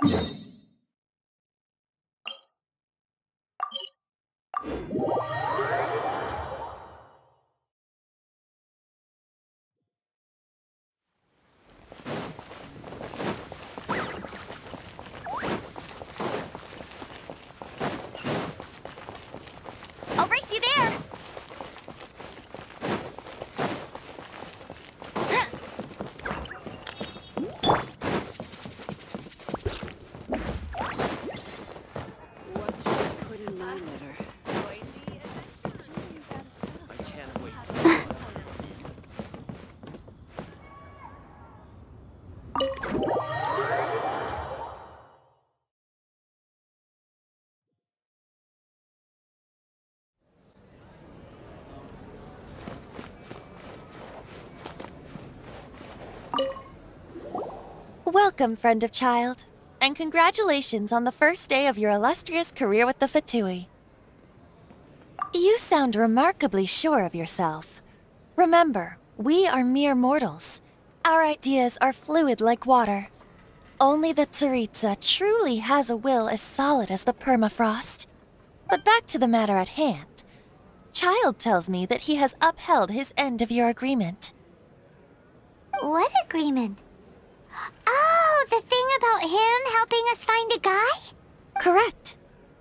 I'll race you there. What should I put in my letter? I can't wait. Welcome, friend of Childe, and congratulations on the first day of your illustrious career with the Fatui. You sound remarkably sure of yourself. Remember, we are mere mortals. Our ideas are fluid like water. Only the Tsaritsa truly has a will as solid as the permafrost. But back to the matter at hand. Childe tells me that he has upheld his end of your agreement. What agreement? Oh, the thing about him helping us find a guy? Correct.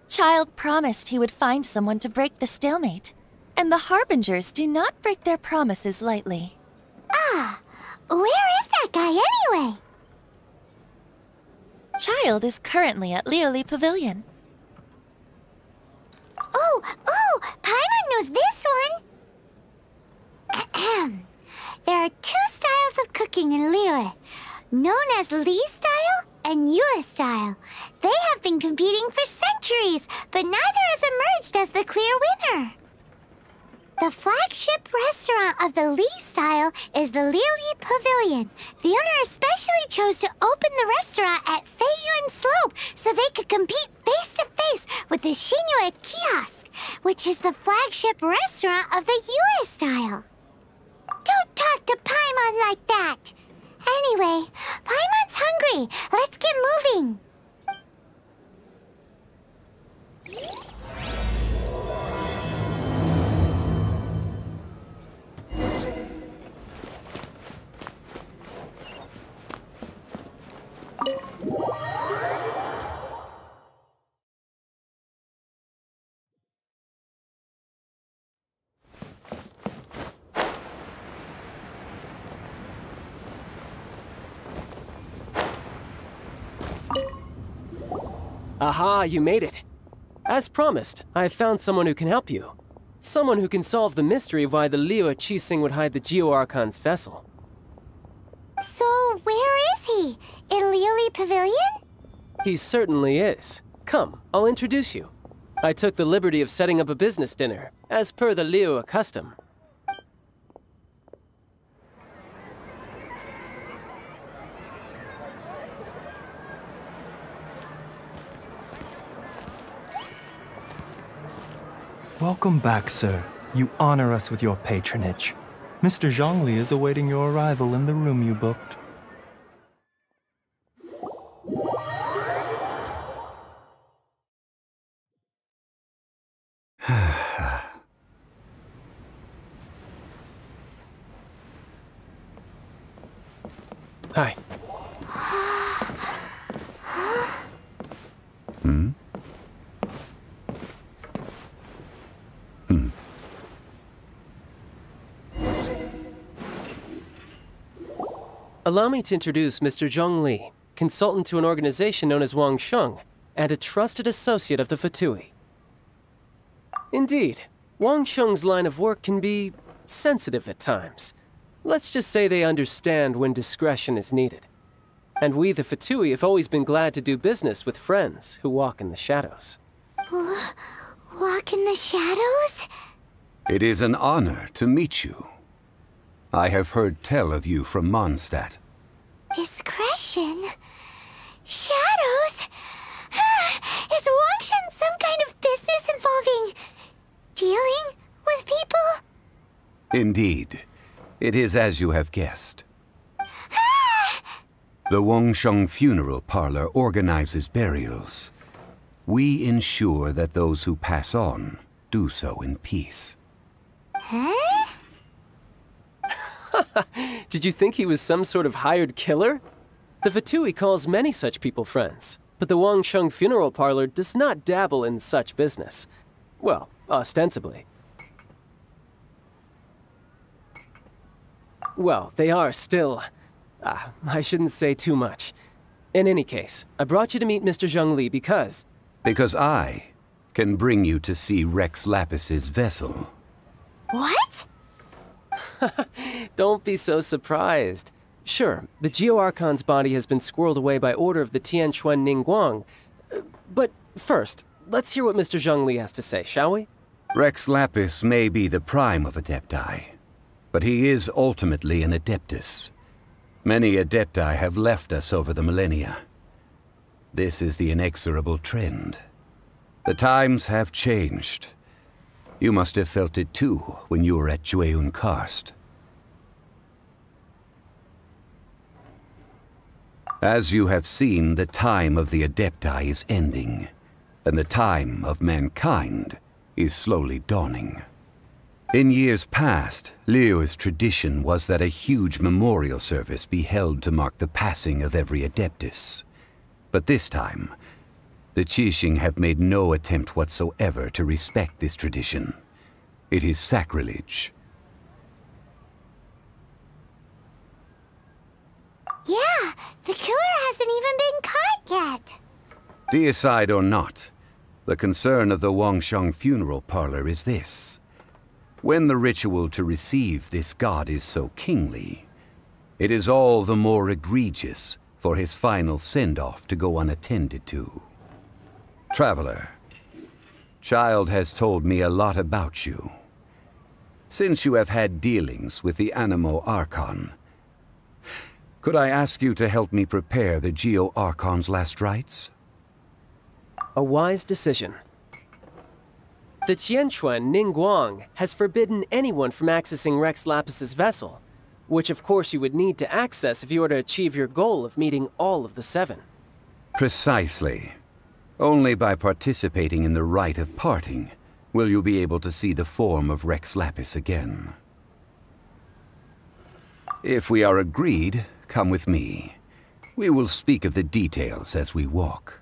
Childe promised he would find someone to break the stalemate. And the Harbingers do not break their promises lightly. Ah, where is that guy anyway? Childe is currently at Liuli Pavilion. Oh, oh, Paimon knows this one. Ahem. there are two styles of cooking in Liyue, known as Li style and Yue style. They have been competing for centuries, but neither has emerged as the clear winner. The flagship restaurant of the Li style is the Liuli Pavilion. The owner especially chose to open the restaurant at Feiyuan Slope so they could compete face to face with the Xinyue Kiosk, which is the flagship restaurant of the Yue style. Don't talk to Paimon like that. Anyway, Paimon's hungry. Let's get moving. Aha, you made it. As promised, I've found someone who can help you. Someone who can solve the mystery of why the Liyue Qixing would hide the Geo Archon's vessel. So, where is he? In Liuli Pavilion? He certainly is. Come, I'll introduce you. I took the liberty of setting up a business dinner, as per the Liyue custom. Welcome back, sir. You honor us with your patronage. Mr. Zhongli is awaiting your arrival in the room you booked. Allow me to introduce Mr. Zhongli, consultant to an organization known as Wangsheng, and a trusted associate of the Fatui. Indeed, Wangsheng's line of work can be sensitive at times. Let's just say they understand when discretion is needed. And we, the Fatui, have always been glad to do business with friends who walk in the shadows. Walk in the shadows? It is an honor to meet you. I have heard tell of you from Mondstadt. Discretion? Shadows? Ah, Is Wangsheng some kind of business involving dealing with people? Indeed, it is as you have guessed. The Wangsheng Funeral Parlor organizes burials. We ensure that those who pass on do so in peace. Huh? Did you think he was some sort of hired killer? The Fatui calls many such people friends, but the Wangsheng Funeral Parlor does not dabble in such business. Well, ostensibly. Well, they are still. Ah, I shouldn't say too much. In any case, I brought you to meet Mr. Zhongli because. Because I can bring you to see Rex Lapis's vessel. What? Don't be so surprised. Sure, the Geo Archon's body has been squirreled away by order of the Tianquan Ningguang. Uh, But first, let's hear what Mr. Zhongli has to say, shall we? Rex Lapis may be the prime of Adepti, but he is ultimately an Adeptus. Many Adepti have left us over the millennia. This is the inexorable trend. The times have changed. You must have felt it too when you were at Jueyun Karst. As you have seen, the time of the Adepti is ending, and the time of mankind is slowly dawning. In years past, Liyue's tradition was that a huge memorial service be held to mark the passing of every Adeptus. But this time, the Qixing have made no attempt whatsoever to respect this tradition. It is sacrilege. Yeah, the killer hasn't even been caught yet. Deicide or not, the concern of the Wangsheng funeral parlor is this. When the ritual to receive this god is so kingly, it is all the more egregious for his final send-off to go unattended to. Traveler, Childe has told me a lot about you. Since you have had dealings with the Anemo Archon, could I ask you to help me prepare the Geo Archon's last rites? A wise decision. The Tianquan Ningguang has forbidden anyone from accessing Rex Lapis's vessel, which of course you would need to access if you were to achieve your goal of meeting all of the seven. Precisely. Only by participating in the rite of parting will you be able to see the form of Rex Lapis again. If we are agreed, come with me. We will speak of the details as we walk.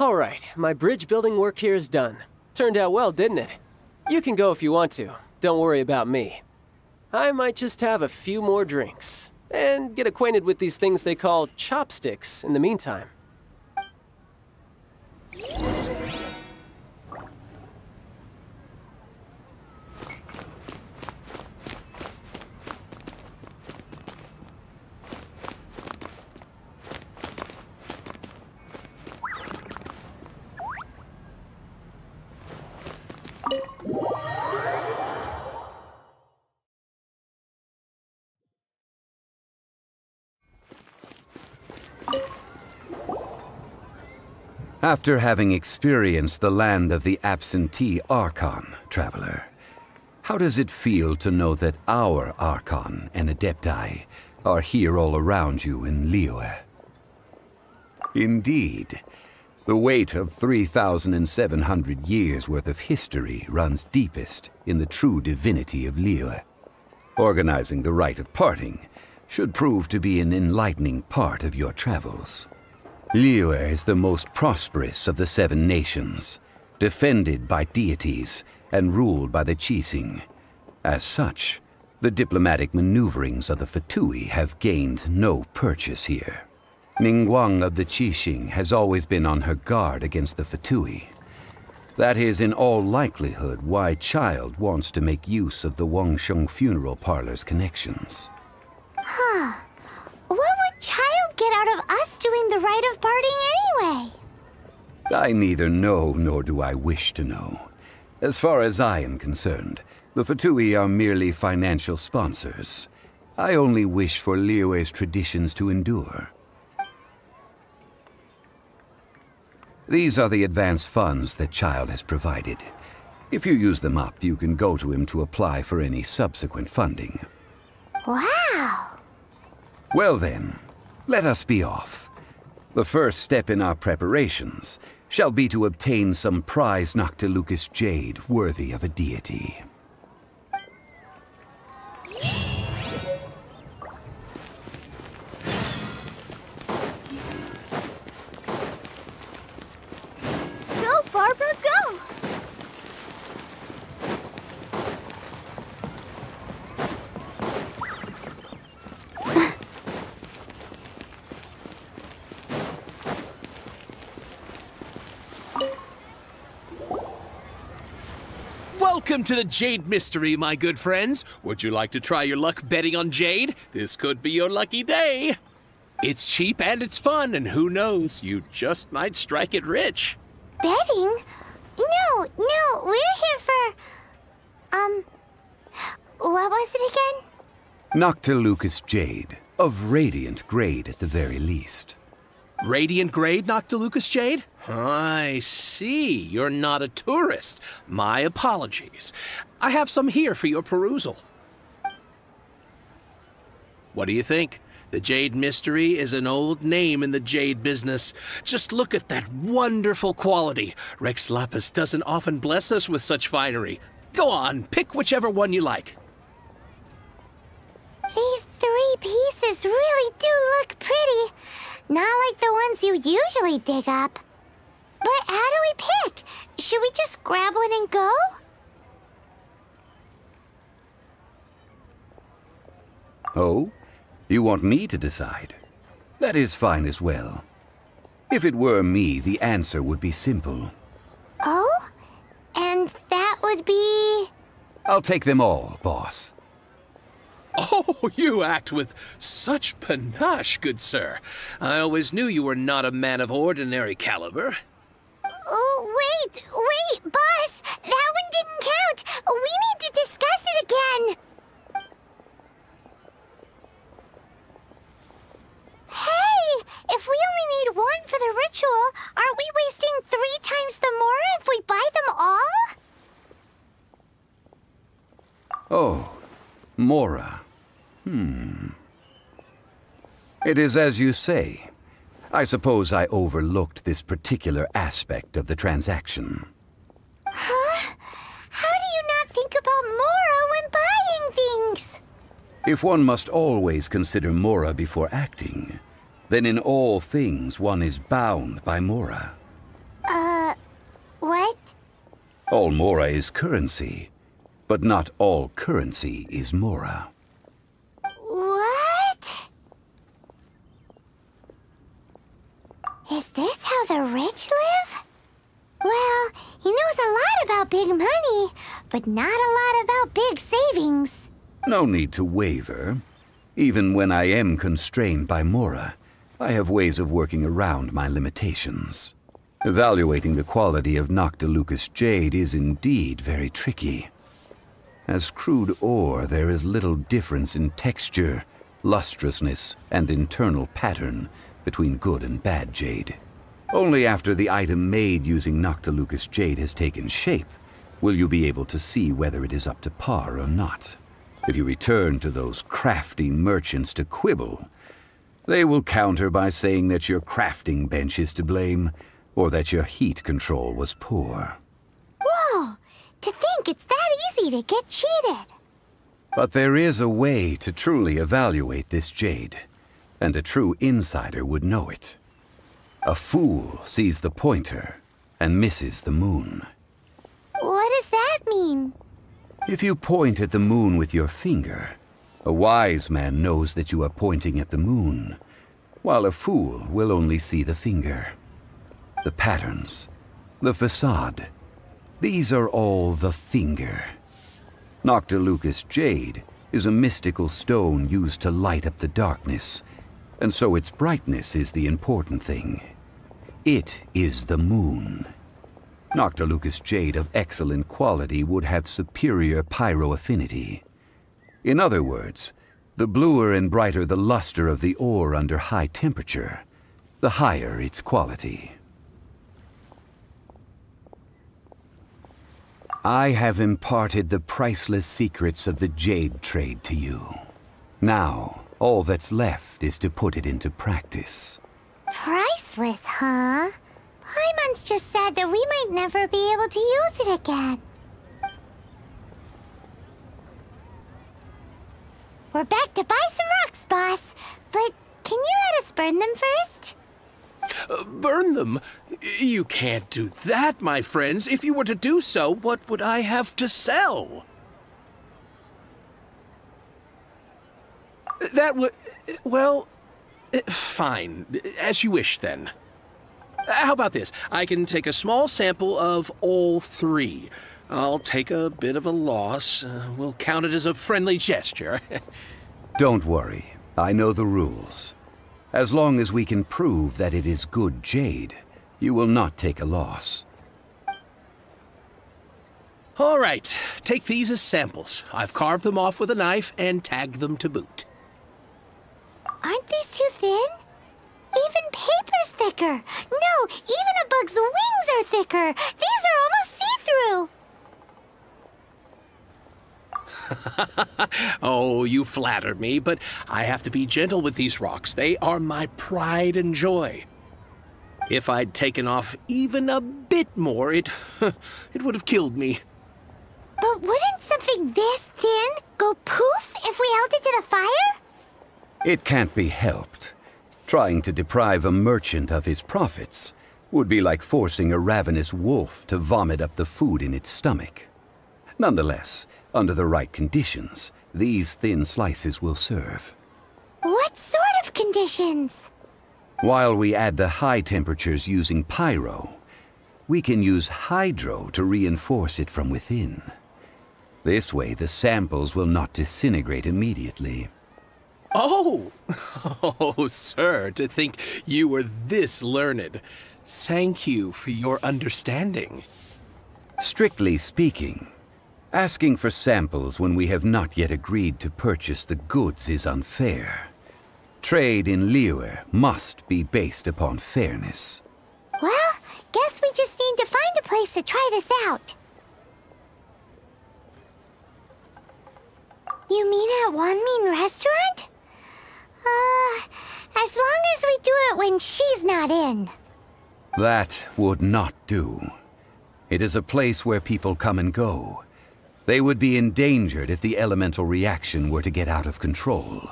All right, my bridge building work here is done. Turned out well, didn't it? You can go if you want to. Don't worry about me. I might just have a few more drinks and get acquainted with these things they call chopsticks in the meantime. After having experienced the land of the absentee Archon, traveler, how does it feel to know that our Archon and Adepti are here all around you in Liyue? Indeed, the weight of 3,700 years worth of history runs deepest in the true divinity of Liyue. Organizing the rite of parting should prove to be an enlightening part of your travels. Liyue is the most prosperous of the seven nations, defended by deities and ruled by the Qixing. As such, the diplomatic maneuverings of the Fatui have gained no purchase here. Ningguang of the Qixing has always been on her guard against the Fatui. That is in all likelihood why Childe wants to make use of the Wangsheng funeral parlor's connections. Huh. What would Childe get out of us doing the rite of parting anyway? I neither know nor do I wish to know. As far as I am concerned, the Fatui are merely financial sponsors. I only wish for Liyue's traditions to endure. These are the advance funds that Childe has provided. If you use them up, you can go to him to apply for any subsequent funding. Wow. Well then, let us be off. The first step in our preparations shall be to obtain some prize Noctilucous jade worthy of a deity. Welcome to the Jade Mystery, my good friends. Would you like to try your luck betting on Jade? This could be your lucky day. It's cheap and it's fun, and who knows, you just might strike it rich. Betting? No, no, we're here for. Um. What was it again? Noctilucous jade, of radiant grade at the very least. Radiant grade, Noctilucous Jade? I see. You're not a tourist. My apologies. I have some here for your perusal. What do you think? The Jade Mystery is an old name in the jade business. Just look at that wonderful quality. Rex Lapis doesn't often bless us with such finery. Go on, pick whichever one you like. These three pieces really do look pretty. Not like the ones you usually dig up. But how do we pick? Should we just grab one and go? Oh? You want me to decide? That is fine as well. If it were me, the answer would be simple. Oh? And that would be. I'll take them all, boss. Oh, you act with such panache, good sir. I always knew you were not a man of ordinary caliber. Oh, wait, wait, boss! That one didn't count! We need to discuss it again! Hey! If we only need one for the ritual, aren't we wasting three times the more if we buy them all? Oh, Mora. Hmm. It is as you say. I suppose I overlooked this particular aspect of the transaction. Huh? How do you not think about Mora when buying things? If one must always consider Mora before acting, then in all things one is bound by Mora. Uh, what? All Mora is currency, but not all currency is Mora. What? Is this how the rich live? Well, he knows a lot about big money, but not a lot about big savings. No need to waver. Even when I am constrained by Mora, I have ways of working around my limitations. Evaluating the quality of Noctilucous jade is indeed very tricky. As crude ore, there is little difference in texture, lustrousness, and internal pattern between good and bad jade. Only after the item made using Noctilucous jade has taken shape will you be able to see whether it is up to par or not. If you return to those crafty merchants to quibble, they will counter by saying that your crafting bench is to blame, or that your heat control was poor. Whoa! To think it's that easy to get cheated. But there is a way to truly evaluate this jade, and a true insider would know it. A fool sees the pointer and misses the moon. What does that mean? If you point at the moon with your finger, a wise man knows that you are pointing at the moon, while a fool will only see the finger. The patterns, the facade, these are all the finger. Noctilucous jade is a mystical stone used to light up the darkness, and so its brightness is the important thing. It is the moon. Noctilucous jade of excellent quality would have superior pyro affinity. In other words, the bluer and brighter the luster of the ore under high temperature, the higher its quality. I have imparted the priceless secrets of the jade trade to you. Now, all that's left is to put it into practice. Priceless, huh? Paimon's just sad that we might never be able to use it again. We're back to buy some rocks, boss. But can you let us burn them first? Uh, burn them? You can't do that, my friends. If you were to do so, what would I have to sell? That would. Well, uh, fine. As you wish, then. How about this? I can take a small sample of all three. I'll take a bit of a loss. Uh, we'll count it as a friendly gesture. Don't worry. I know the rules. As long as we can prove that it is good jade, you will not take a loss. All right, take these as samples. I've carved them off with a knife and tagged them to boot. Aren't these too thin? Even paper's thicker. No, even a bug's wings are thicker. These are almost see-through. oh, you flatter me, but I have to be gentle with these rocks. They are my pride and joy. If I'd taken off even a bit more, it it would have killed me. But wouldn't something this thin go poof if we held it to the fire? It can't be helped. Trying to deprive a merchant of his profits would be like forcing a ravenous wolf to vomit up the food in its stomach. Nonetheless, under the right conditions, these thin slices will serve. What sort of conditions? While we add the high temperatures using pyro, we can use hydro to reinforce it from within. This way, the samples will not disintegrate immediately. Oh! Oh, sir, to think you were this learned. Thank you for your understanding. Strictly speaking, Asking for samples when we have not yet agreed to purchase the goods is unfair. Trade in Liyue must be based upon fairness. Well, guess we just need to find a place to try this out. You mean at Wanmin Restaurant? As long as we do it when she's not in. That would not do. It is a place where people come and go, they would be endangered if the elemental reaction were to get out of control.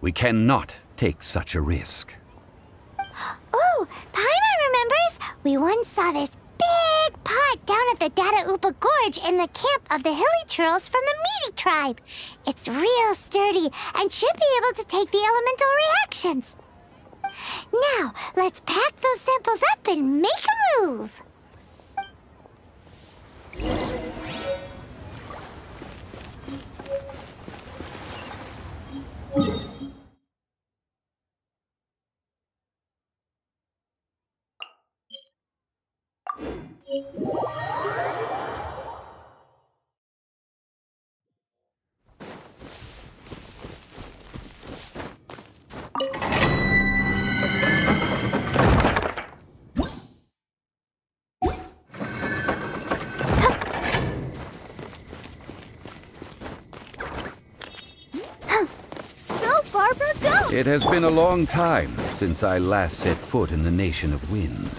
We cannot take such a risk. Oh, Paimon remembers! We once saw this down at the Dadaupa Gorge in the camp of the Hilichurls from the Meaty tribe. It's real sturdy and should be able to take the elemental reactions. Now, let's pack those samples up and make a move. It has been a long time since I last set foot in the Nation of Wind.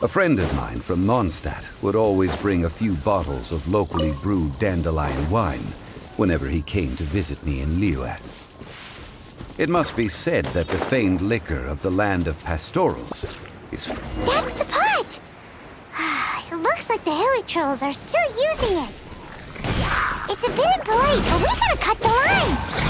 A friend of mine from Mondstadt would always bring a few bottles of locally brewed dandelion wine whenever he came to visit me in Liyue. It must be said that the famed liquor of the land of pastorals is... That's the pot! Ah, it looks like the Hilichurls are still using it. It's a bit impolite, but we gotta cut the line!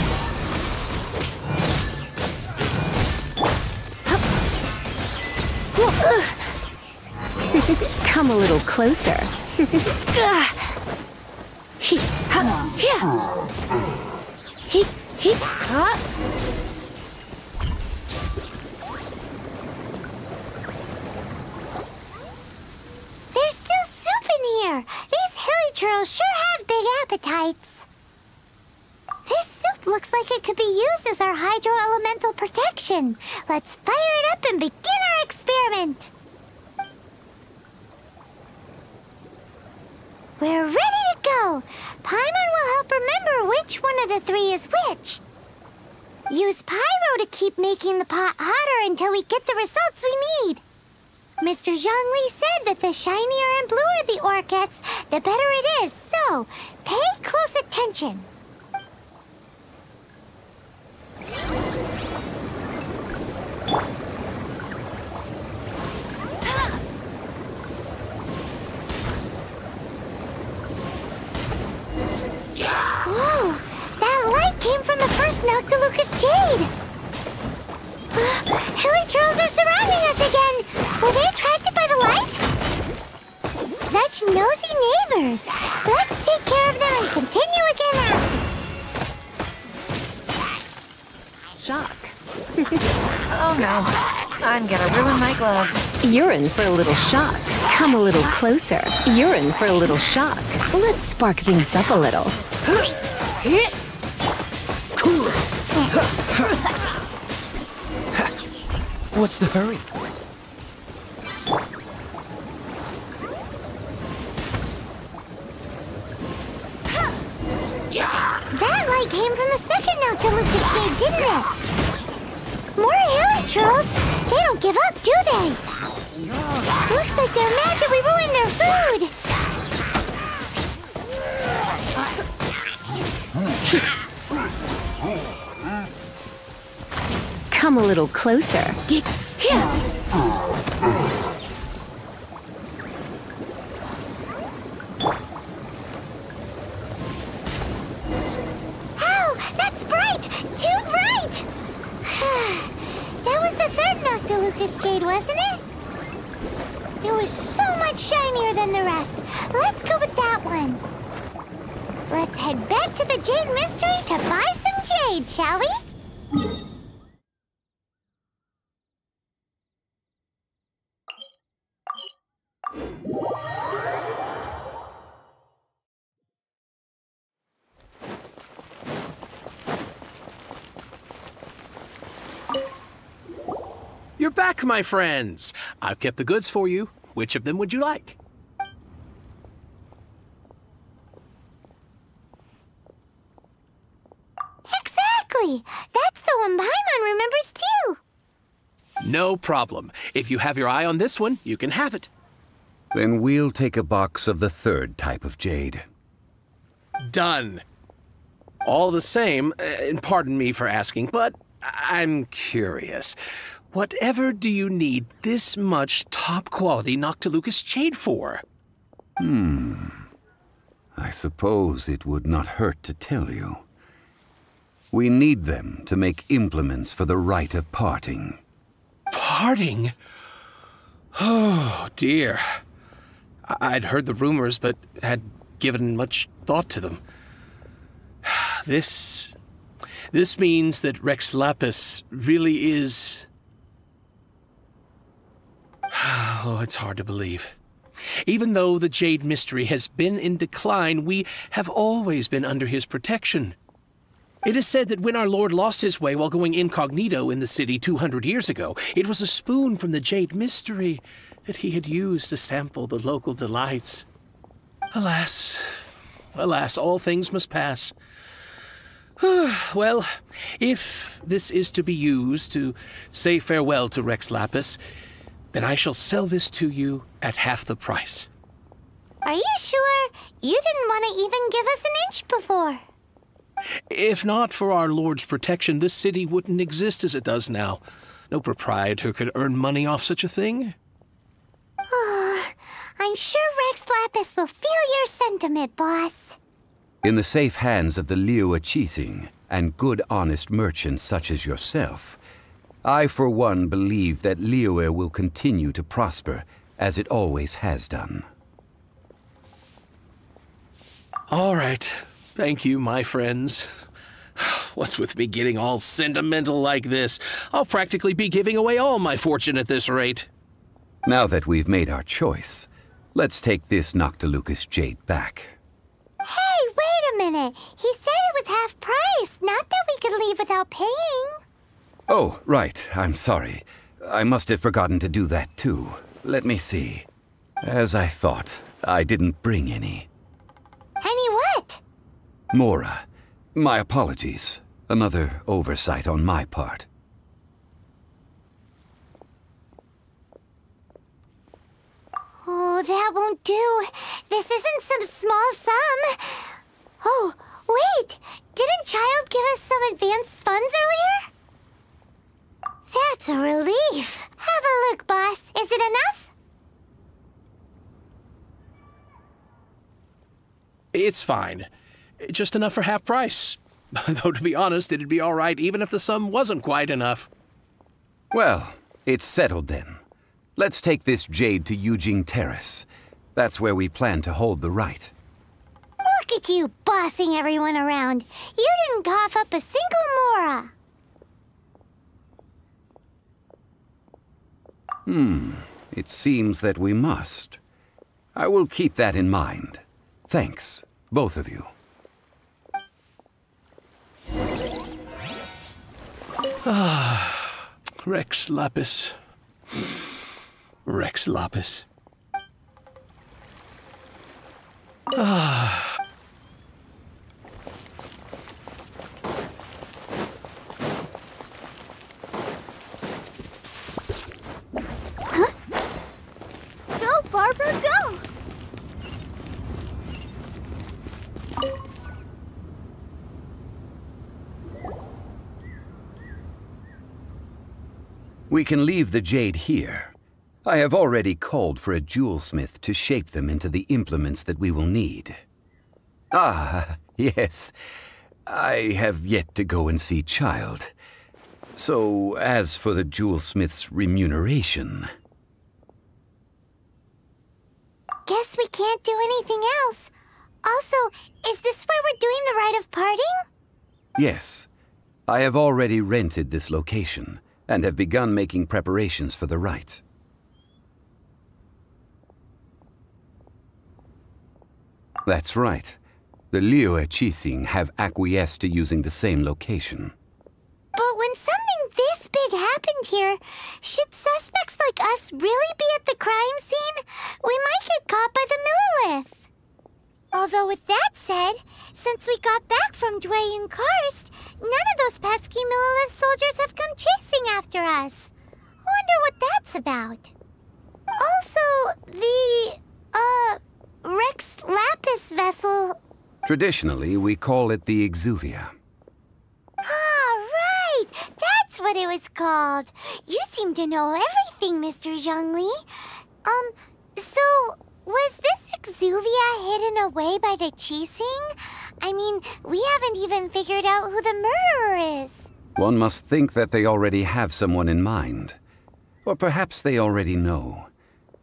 Come a little closer. There's still soup in here. These Hilichurls sure have big appetites. This soup looks like it could be used as our hydro elemental protection. Let's fire it up and begin our experiment. We're ready to go. Paimon will help remember which one of the three is which. Use pyro to keep making the pot hotter until we get the results we need. Mr. Zhongli said that the shinier and bluer the ore gets, the better it is. So, pay close attention. Whoa! That light came from the first Noctilucous Jade! Uh, Hilichurls are surrounding us again! Were they attracted by the light? Such nosy neighbors! Let's take care of them and continue again after. Shock. oh no. I'm gonna ruin my gloves. You're in for a little shock. Come a little closer. You're in for a little shock. Let's spark things up a little. What's the hurry? That light came from the second Noctilucous Jade, didn't it? More Hilichurls! They don't give up, do they? Looks like they're mad that we ruined their food! Come a little closer. Ow! That's bright! Too bright! that was the third Noctilucous Jade, wasn't it? It was so much shinier than the rest. Let's go with that one. Let's head back to the Jade Mystery to buy some jade, shall we? You're back, my friends. I've kept the goods for you. Which of them would you like? Exactly! That's the one Paimon remembers too! No problem. If you have your eye on this one, you can have it. Then we'll take a box of the third type of jade. Done. All the same, uh, and pardon me for asking, but I'm curious. Whatever do you need this much top quality Noctilucous jade for? Hmm. I suppose it would not hurt to tell you. We need them to make implements for the rite of parting. Parting? Oh, dear. I'd heard the rumors, but had given much thought to them. This. This means that Rex Lapis really is. Oh, it's hard to believe. Even though the Jade Mystery has been in decline, we have always been under his protection. It is said that when our Lord lost his way while going incognito in the city 200 years ago, it was a spoon from the Jade Mystery that he had used to sample the local delights. Alas, alas, all things must pass. well, if this is to be used to say farewell to Rex Lapis, then I shall sell this to you at half the price. Are you sure? You didn't want to even give us an inch before. If not for our Lord's protection, this city wouldn't exist as it does now. No proprietor could earn money off such a thing. Oh, I'm sure Rex Lapis will feel your sentiment, boss. In the safe hands of the Liyue Qixing and good honest merchants such as yourself, I for one believe that Liyue will continue to prosper as it always has done. All right. Thank you, my friends. What's with me getting all sentimental like this? I'll practically be giving away all my fortune at this rate. Now that we've made our choice, let's take this Noctilucous jade back. Hey, wait a minute. He said it was half price, not that we could leave without paying. Oh, right, I'm sorry. I must have forgotten to do that too. Let me see. As I thought, I didn't bring any. Any what? Mora, my apologies. Another oversight on my part. Oh, that won't do. This isn't some small sum. Oh, wait! Didn't Childe give us some advanced funds earlier? That's a relief. Have a look, boss. Is it enough? It's fine. Just enough for half price. Though, to be honest, it'd be all right even if the sum wasn't quite enough. Well, it's settled then. Let's take this jade to Yujing Terrace. That's where we plan to hold the rite. Look at you bossing everyone around. You didn't cough up a single mora. Hmm, it seems that we must. I will keep that in mind. Thanks, both of you. Ah, Rex Lapis. Rex Lapis. Ah. Go! We can leave the jade here. I have already called for a jewelsmith to shape them into the implements that we will need. Ah, yes. I have yet to go and see Childe. So, as for the jewelsmith's remuneration... Guess we can't do anything else. Also, is this where we're doing the rite of parting? Yes. I have already rented this location and have begun making preparations for the rite. That's right. The Liyue Qixing have acquiesced to using the same location. But when something this big happened here, should suspects like us really be at the crime scene? We might get caught by the Millelith. Although with that said, since we got back from Jueyun Karst, none of those pesky Millelith soldiers have come chasing after us. Wonder what that's about. Also, the, uh, Rex Lapis vessel. Traditionally, we call it the Exuvia. Ah, right! That's what it was called. You seem to know everything, Mr. Zhongli. Um, so, was this Exuvia hidden away by the Qixing? I mean, we haven't even figured out who the murderer is. One must think that they already have someone in mind. Or perhaps they already know.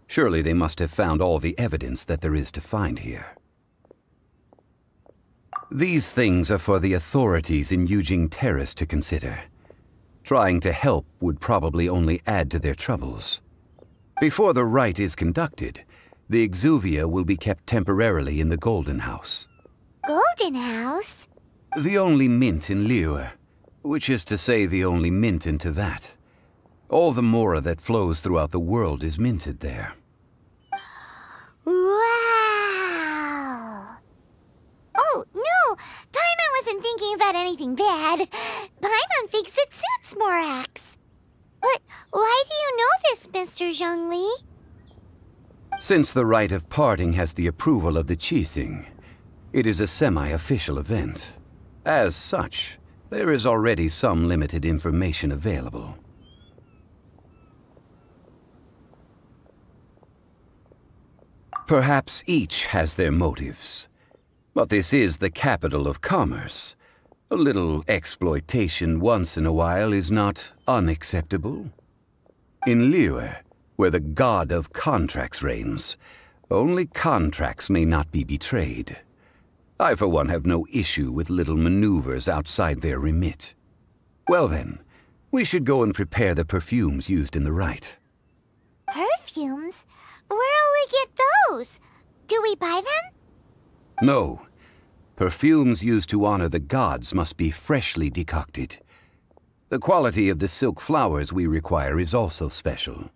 Surely they must have found all the evidence that there is to find here. These things are for the authorities in Yujing Terrace to consider. Trying to help would probably only add to their troubles. Before the rite is conducted, the Exuvia will be kept temporarily in the Golden House. Golden House? The only mint in Liyue, which is to say the only mint in Teyvat. All the mora that flows throughout the world is minted there. Wow! Oh, no! Paimon wasn't thinking about anything bad. Paimon thinks it suits Morax. But why do you know this, Mr. Zhongli? Since the rite of parting has the approval of the Qixing, it is a semi-official event. As such, there is already some limited information available. Perhaps each has their motives. But this is the capital of commerce. A little exploitation once in a while is not unacceptable. In Liyue, where the god of contracts reigns, only contracts may not be betrayed. I, for one, have no issue with little maneuvers outside their remit. Well then, we should go and prepare the perfumes used in the rite. Perfumes? Where'll we get those? Do we buy them? No. Perfumes used to honor the gods must be freshly decocted. The quality of the silk flowers we require is also special.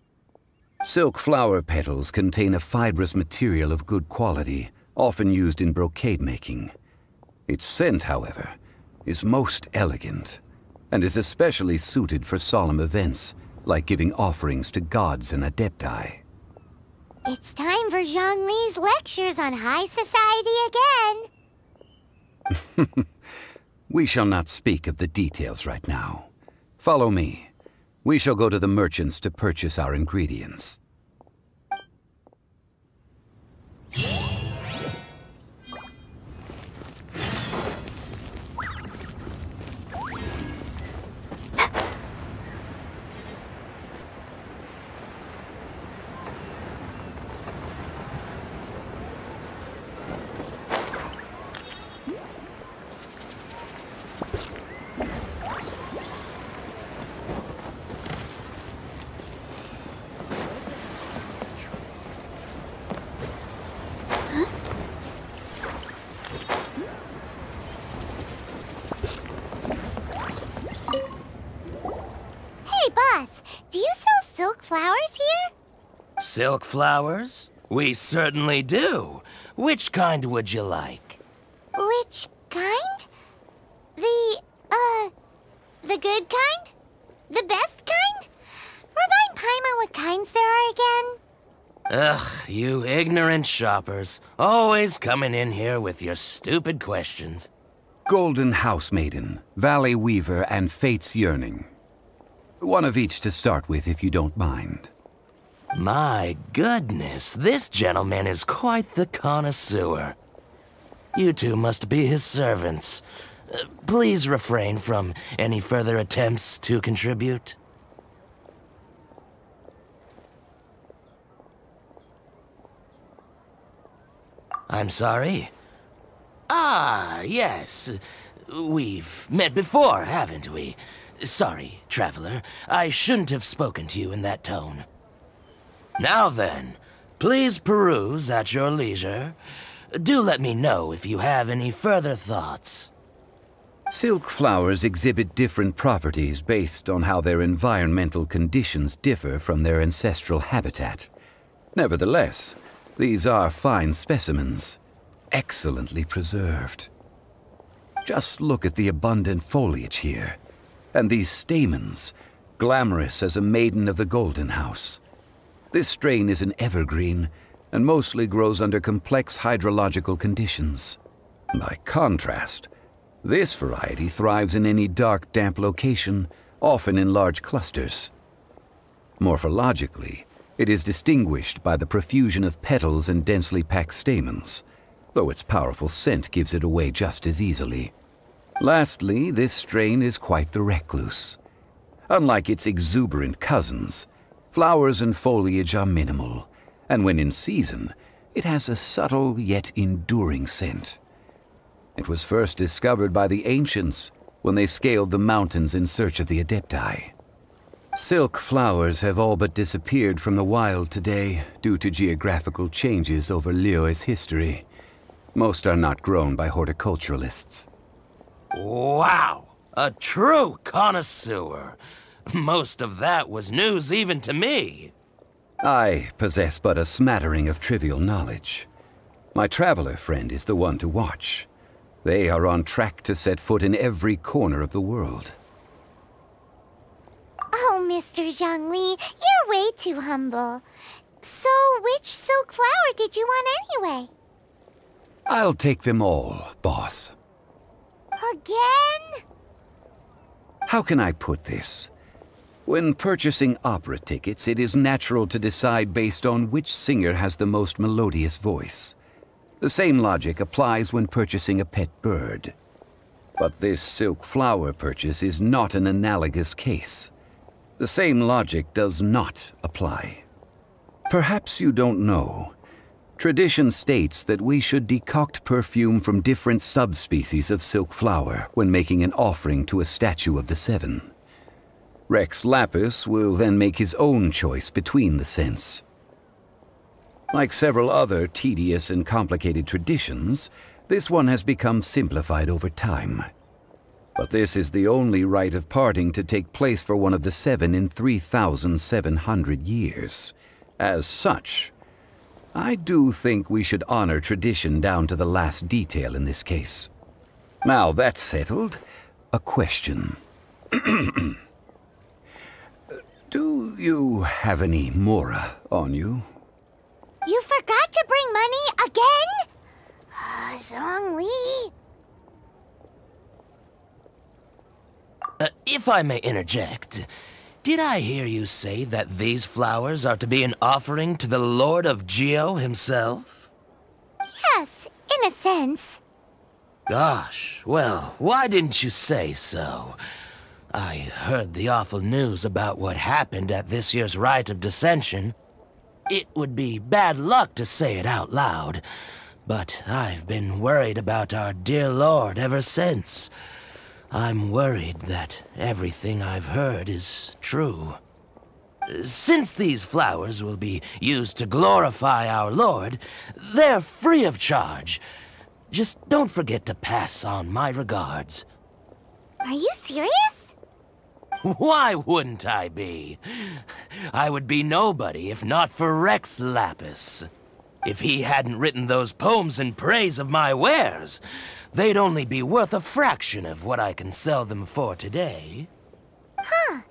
Silk flower petals contain a fibrous material of good quality, often used in brocade making. Its scent, however, is most elegant, and is especially suited for solemn events, like giving offerings to gods and adepti. It's time for Zhongli's lectures on high society again. we shall not speak of the details right now. Follow me. We shall go to the merchants to purchase our ingredients. Hey, boss, do you sell silk flowers here? Silk flowers? We certainly do. Which kind would you like? Which kind? The, uh, the good kind? The best kind? Remind Paimon what kinds there are again. Ugh, you ignorant shoppers. Always coming in here with your stupid questions. Golden House Maiden, Valley Weaver, and Fate's Yearning. One of each to start with, if you don't mind. My goodness, this gentleman is quite the connoisseur. You two must be his servants. Uh, please refrain from any further attempts to contribute. I'm sorry? Ah, yes. We've met before, haven't we? Sorry, traveler. I shouldn't have spoken to you in that tone. Now then, please peruse at your leisure. Do let me know if you have any further thoughts. Silk flowers exhibit different properties based on how their environmental conditions differ from their ancestral habitat. Nevertheless, these are fine specimens, excellently preserved. Just look at the abundant foliage here, and these stamens, glamorous as a maiden of the Golden House. This strain is an evergreen and mostly grows under complex hydrological conditions. By contrast, this variety thrives in any dark, damp location, often in large clusters. Morphologically, it is distinguished by the profusion of petals and densely packed stamens, though its powerful scent gives it away just as easily. Lastly, this strain is quite the recluse. Unlike its exuberant cousins, flowers and foliage are minimal, and when in season, it has a subtle yet enduring scent. It was first discovered by the ancients when they scaled the mountains in search of the Adepti. Silk flowers have all but disappeared from the wild today due to geographical changes over Liyue's history. Most are not grown by horticulturalists. Wow! A true connoisseur. Most of that was news even to me. I possess but a smattering of trivial knowledge. My traveler friend is the one to watch. They are on track to set foot in every corner of the world. Oh, Mr. Zhongli, you're way too humble. So, which silk flower did you want anyway? I'll take them all, boss. Again? How can I put this? When purchasing opera tickets, it is natural to decide based on which singer has the most melodious voice. The same logic applies when purchasing a pet bird. But this silk flower purchase is not an analogous case. The same logic does not apply. Perhaps you don't know. Tradition states that we should decoct perfume from different subspecies of silk flower when making an offering to a statue of the Seven. Rex Lapis will then make his own choice between the scents. Like several other tedious and complicated traditions, this one has become simplified over time. But this is the only rite of parting to take place for one of the seven in 3,700 years. As such, I do think we should honor tradition down to the last detail in this case. Now that's settled, a question. Do you have any Mora on you? You forgot to bring money again? Zhongli. Uh, if I may interject, did I hear you say that these flowers are to be an offering to the Lord of Geo himself? Yes, in a sense. Gosh, well, why didn't you say so? I heard the awful news about what happened at this year's Rite of Descension. It would be bad luck to say it out loud, but I've been worried about our dear Lord ever since. I'm worried that everything I've heard is true. Since these flowers will be used to glorify our Lord, they're free of charge. Just don't forget to pass on my regards. Are you serious? Why wouldn't I be? I would be nobody if not for Rex Lapis. If he hadn't written those poems in praise of my wares, they'd only be worth a fraction of what I can sell them for today. Huh.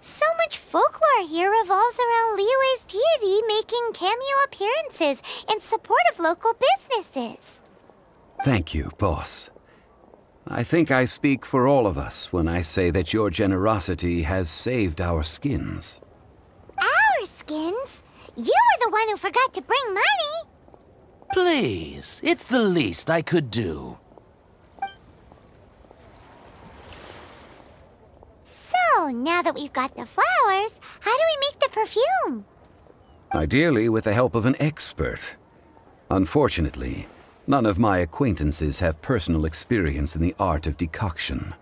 So much folklore here revolves around Liyue's deity making cameo appearances in support of local businesses. Thank you, boss. I think I speak for all of us when I say that your generosity has saved our skins. Our skins? You were the one who forgot to bring money. Please, it's the least I could do. So, now that we've got the flowers, how do we make the perfume? Ideally with the help of an expert. Unfortunately, none of my acquaintances have personal experience in the art of decoction.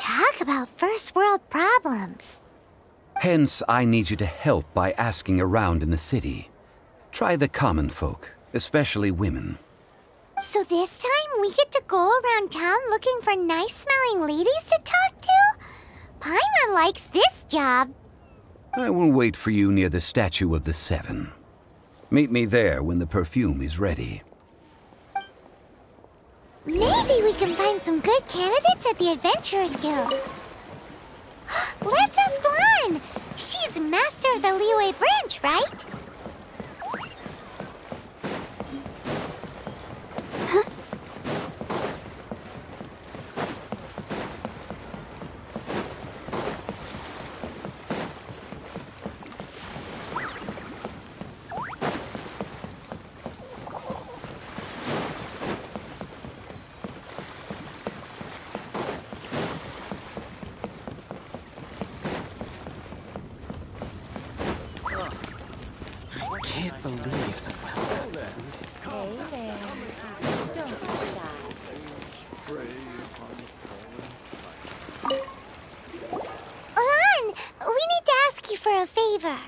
Talk about first world problems. Hence, I need you to help by asking around in the city. Try the common folk, especially women. So this time we get to go around town looking for nice-smelling ladies to talk to? Paimon likes this job. I will wait for you near the Statue of the Seven. Meet me there when the perfume is ready. Maybe we can find some good candidates at the Adventurers Guild. Let's ask Lan. She's master of the Liyue branch, right? Huh? I can't believe that. Lan, we need to ask you for a favor.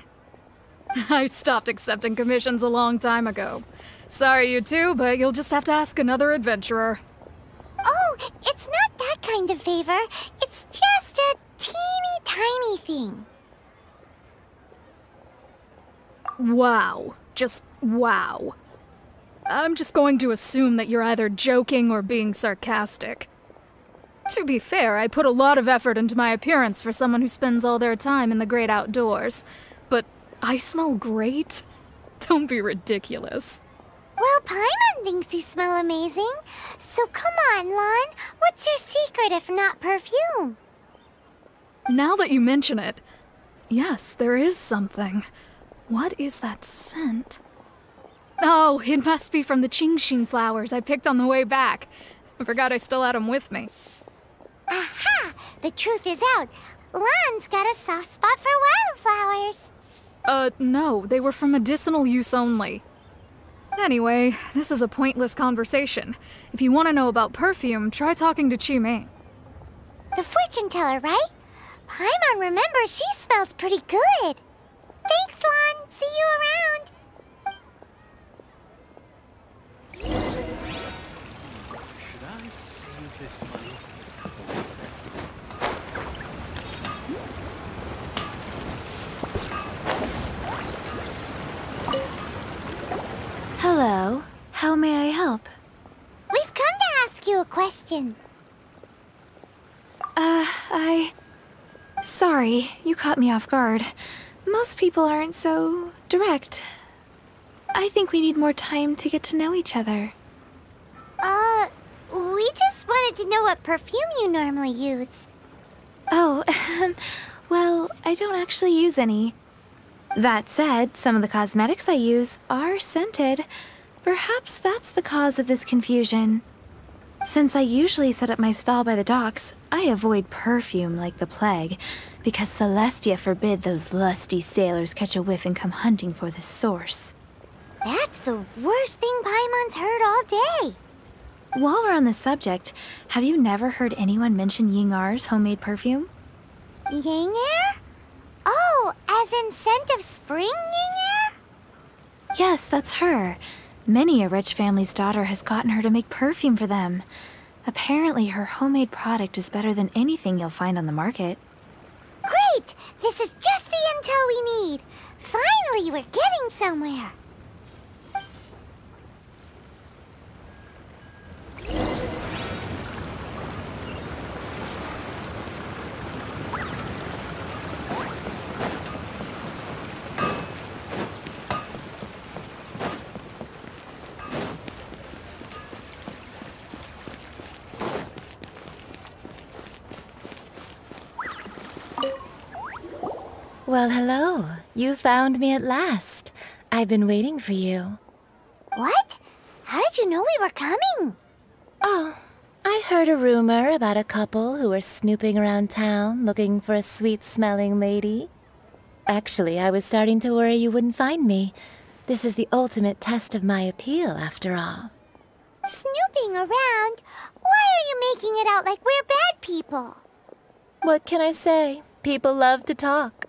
I stopped accepting commissions a long time ago. Sorry, you two, but you'll just have to ask another adventurer. Oh, it's not that kind of favor. It's just a teeny tiny thing. Wow. Just wow. I'm just going to assume that you're either joking or being sarcastic. To be fair, I put a lot of effort into my appearance for someone who spends all their time in the great outdoors. But I smell great? Don't be ridiculous. Well, Paimon thinks you smell amazing. So come on, Lan. What's your secret if not perfume? Now that you mention it, yes, there is something. What is that scent? Oh, it must be from the Qingxin flowers I picked on the way back. I forgot I still had them with me. Aha! The truth is out. Lan's got a soft spot for wildflowers. Uh, no, they were for medicinal use only. Anyway, this is a pointless conversation. If you want to know about perfume, try talking to Chi Ming. The fortune teller, right? Paimon remembers she smells pretty good. Thanks, Lan. See you around. Should I save this money Hello. How may I help? We've come to ask you a question. Uh, I. Sorry, you caught me off guard. Most people aren't so direct. I think we need more time to get to know each other. Uh, we just wanted to know what perfume you normally use. Oh, well, I don't actually use any. That said, some of the cosmetics I use are scented. Perhaps that's the cause of this confusion. Since I usually set up my stall by the docks, I avoid perfume like the plague, because Celestia forbid those lusty sailors catch a whiff and come hunting for the source. That's the worst thing Paimon's heard all day. While we're on the subject, have you never heard anyone mention Ying'er's homemade perfume? Ying'er? Oh, as in scent of spring? Yes, that's her. Many a rich family's daughter has gotten her to make perfume for them. Apparently, her homemade product is better than anything you'll find on the market. Great! This is just the intel we need. Finally, we're getting somewhere. Well, hello. You found me at last. I've been waiting for you. What? How did you know we were coming? Oh, I heard a rumor about a couple who were snooping around town looking for a sweet smelling lady. Actually, I was starting to worry you wouldn't find me. This is the ultimate test of my appeal, after all. Snooping around? Why are you making it out like we're bad people? What can I say? People love to talk.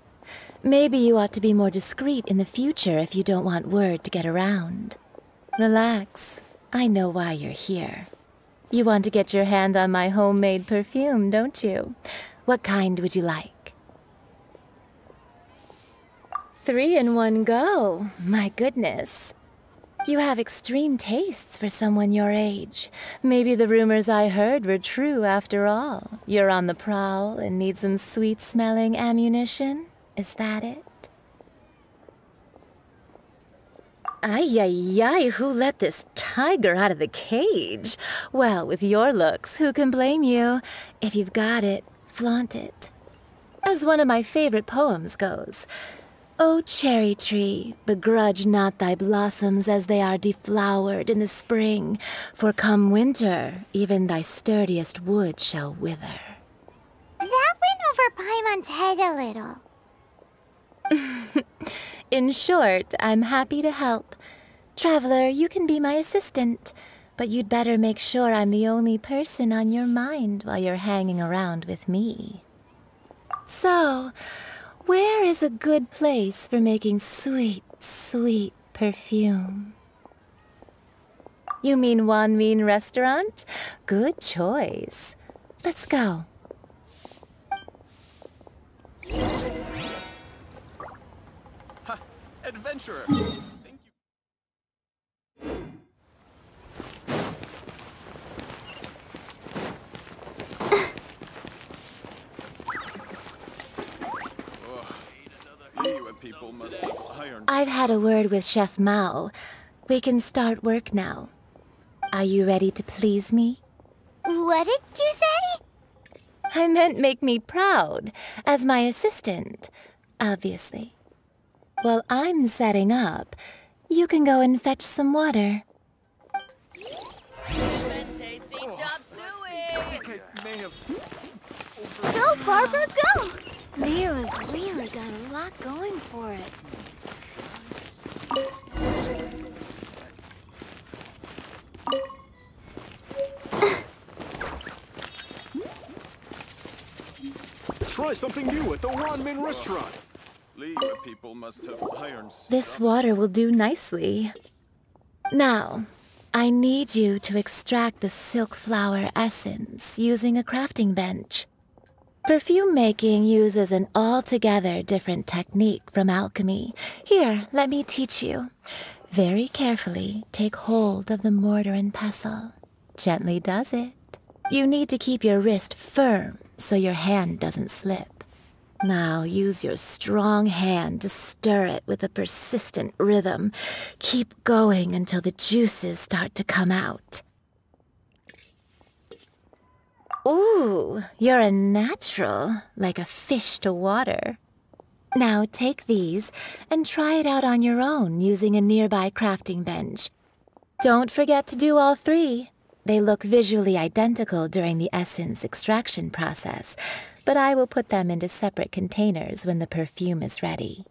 Maybe you ought to be more discreet in the future if you don't want word to get around. Relax. I know why you're here. You want to get your hand on my homemade perfume, don't you? What kind would you like? Three in one go. My goodness. You have extreme tastes for someone your age. Maybe the rumors I heard were true after all. You're on the prowl and need some sweet smelling ammunition? Is that it? Ay, ay, ay, who let this tiger out of the cage? Well, with your looks, who can blame you? If you've got it, flaunt it. As one of my favorite poems goes, O cherry tree, begrudge not thy blossoms as they are deflowered in the spring, for come winter, even thy sturdiest wood shall wither. That went over Paimon's head a little. In short, I'm happy to help. Traveler, you can be my assistant, but you'd better make sure I'm the only person on your mind while you're hanging around with me. So, where is a good place for making sweet, sweet perfume? You mean Wan Min Restaurant? Good choice. Let's go. Adventurer! Think you... people must iron. I've had a word with Chef Mao. We can start work now. Are you ready to please me? What did you say? I meant make me proud, as my assistant, obviously. While I'm setting up, you can go and fetch some water. Go, Barbara, go! Leo's really got a lot going for it. Try something new at the Wan Min restaurant. This water will do nicely. Now, I need you to extract the silk flower essence using a crafting bench. Perfume making uses an altogether different technique from alchemy. Here, let me teach you. Very carefully, take hold of the mortar and pestle. Gently does it. You need to keep your wrist firm so your hand doesn't slip. Now use your strong hand to stir it with a persistent rhythm. Keep going until the juices start to come out. Ooh, you're a natural, like a fish to water. Now take these and try it out on your own using a nearby crafting bench. Don't forget to do all three. They look visually identical during the essence extraction process, but I will put them into separate containers when the perfume is ready.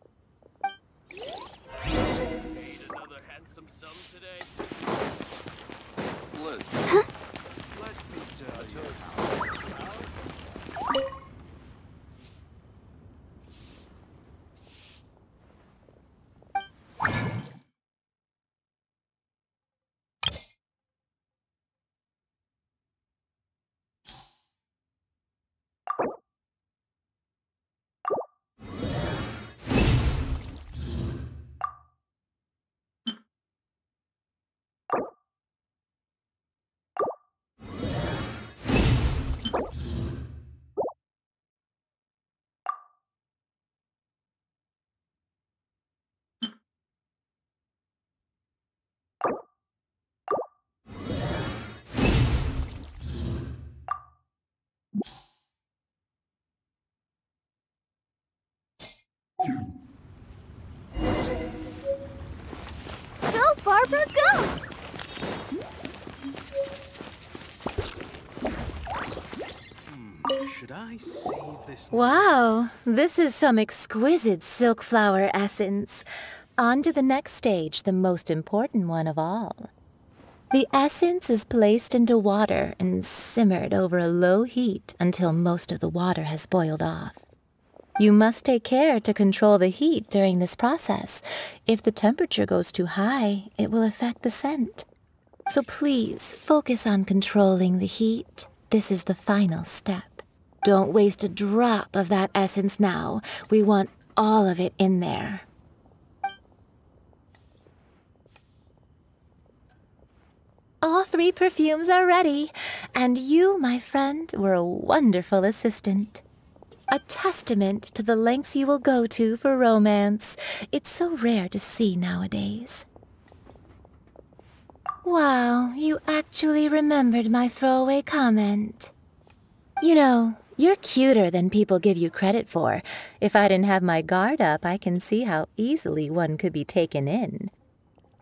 Go, Barbara, go! Hmm, should I save this? Wow, this is some exquisite silk flower essence. On to the next stage, the most important one of all. The essence is placed into water and simmered over a low heat until most of the water has boiled off. You must take care to control the heat during this process. If the temperature goes too high, it will affect the scent. So please focus on controlling the heat. This is the final step. Don't waste a drop of that essence now. We want all of it in there. All three perfumes are ready, and you, my friend, were a wonderful assistant. A testament to the lengths you will go to for romance. It's so rare to see nowadays. Wow, you actually remembered my throwaway comment. You know, you're cuter than people give you credit for. If I didn't have my guard up, I can see how easily one could be taken in.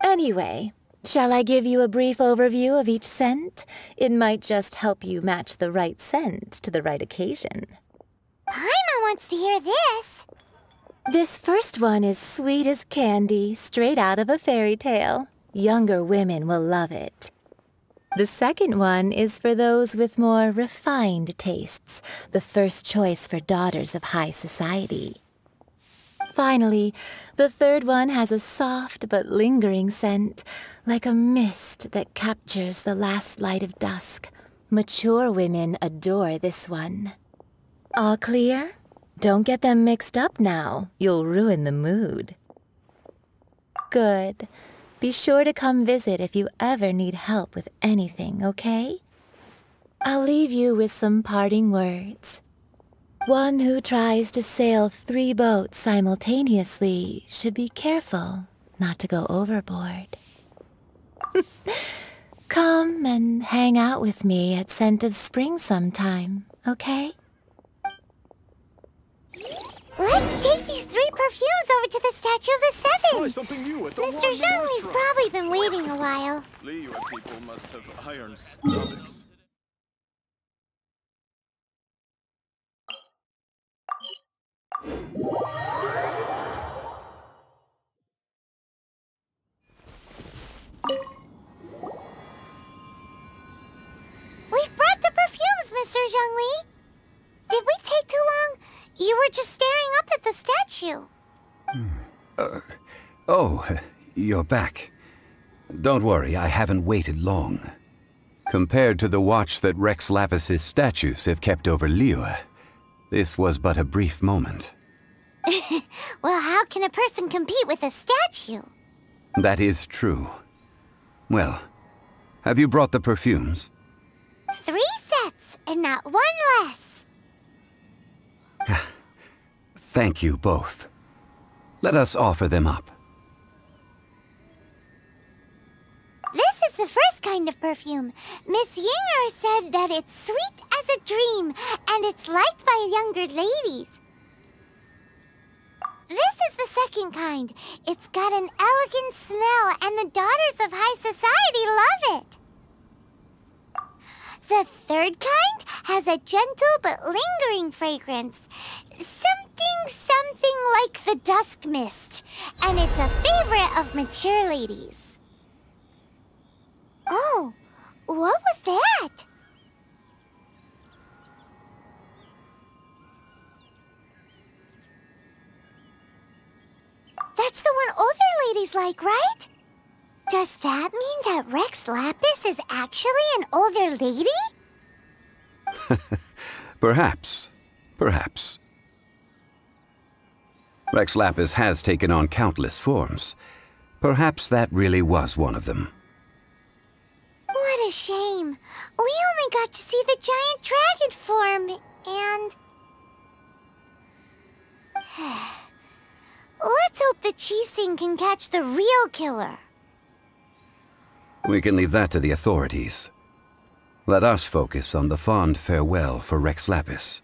Anyway, shall I give you a brief overview of each scent? It might just help you match the right scent to the right occasion. Paimon wants to hear this. This first one is sweet as candy, straight out of a fairy tale. Younger women will love it. The second one is for those with more refined tastes, the first choice for daughters of high society. Finally, the third one has a soft but lingering scent, like a mist that captures the last light of dusk. Mature women adore this one. All clear? Don't get them mixed up now. You'll ruin the mood. Good. Be sure to come visit if you ever need help with anything, okay? I'll leave you with some parting words. One who tries to sail three boats simultaneously should be careful not to go overboard. Come and hang out with me at Scent of Spring sometime, okay? Let's take these three perfumes over to the Statue of the Seven. Something new at the Mr. Zhongli's probably been waiting a while. Liyue people must have iron stomachs. We've brought the perfumes, Mr. Zhongli. Did we take too long? You were just staring up at the statue. Uh, oh, you're back. Don't worry, I haven't waited long. Compared to the watch that Rex Lapis's statues have kept over Liyue, this was but a brief moment. well, how can a person compete with a statue? That is true. Well, have you brought the perfumes? Three sets and not one less. Thank you both. Let us offer them up. This is the first kind of perfume. Miss Ying'er said that it's sweet as a dream, and it's liked by younger ladies. This is the second kind. It's got an elegant smell, and the daughters of high society love it. The third kind has a gentle but lingering fragrance. Something, something like the dusk mist. And it's a favorite of mature ladies. Oh, what was that? That's the one older ladies like, right? Does that mean that Rex Lapis is actually an older lady? Perhaps. Perhaps. Rex Lapis has taken on countless forms. Perhaps that really was one of them. What a shame. We only got to see the giant dragon form, and... Let's hope the Qixing can catch the real killer. We can leave that to the authorities. Let us focus on the fond farewell for Rex Lapis.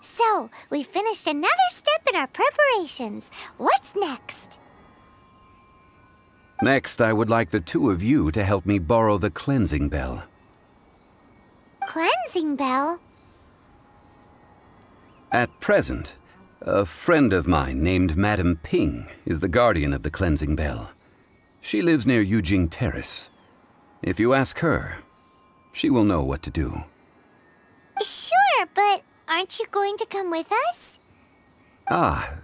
So, we finished another step in our preparations. What's next? Next, I would like the two of you to help me borrow the cleansing bell. Cleansing bell? At present, a friend of mine named Madame Ping is the guardian of the cleansing bell. She lives near Yujing Terrace. If you ask her, she will know what to do. Sure, but aren't you going to come with us? Ah,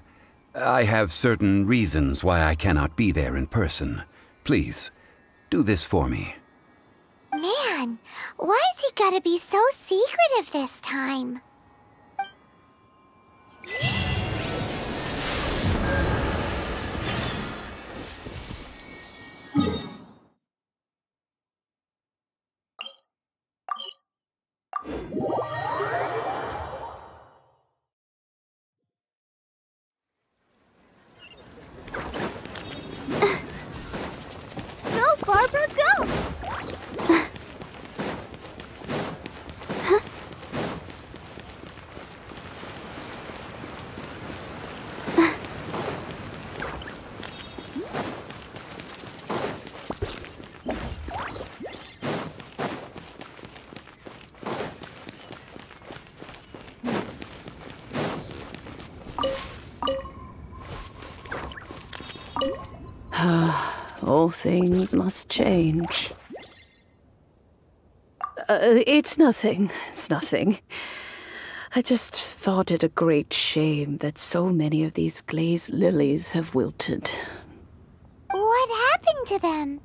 I have certain reasons why I cannot be there in person. Please, do this for me. Man, why's he gotta be so secretive this time? Go, Barbara, go! All things must change. Uh, it's nothing. It's nothing. I just thought it a great shame that so many of these glazed lilies have wilted. What happened to them?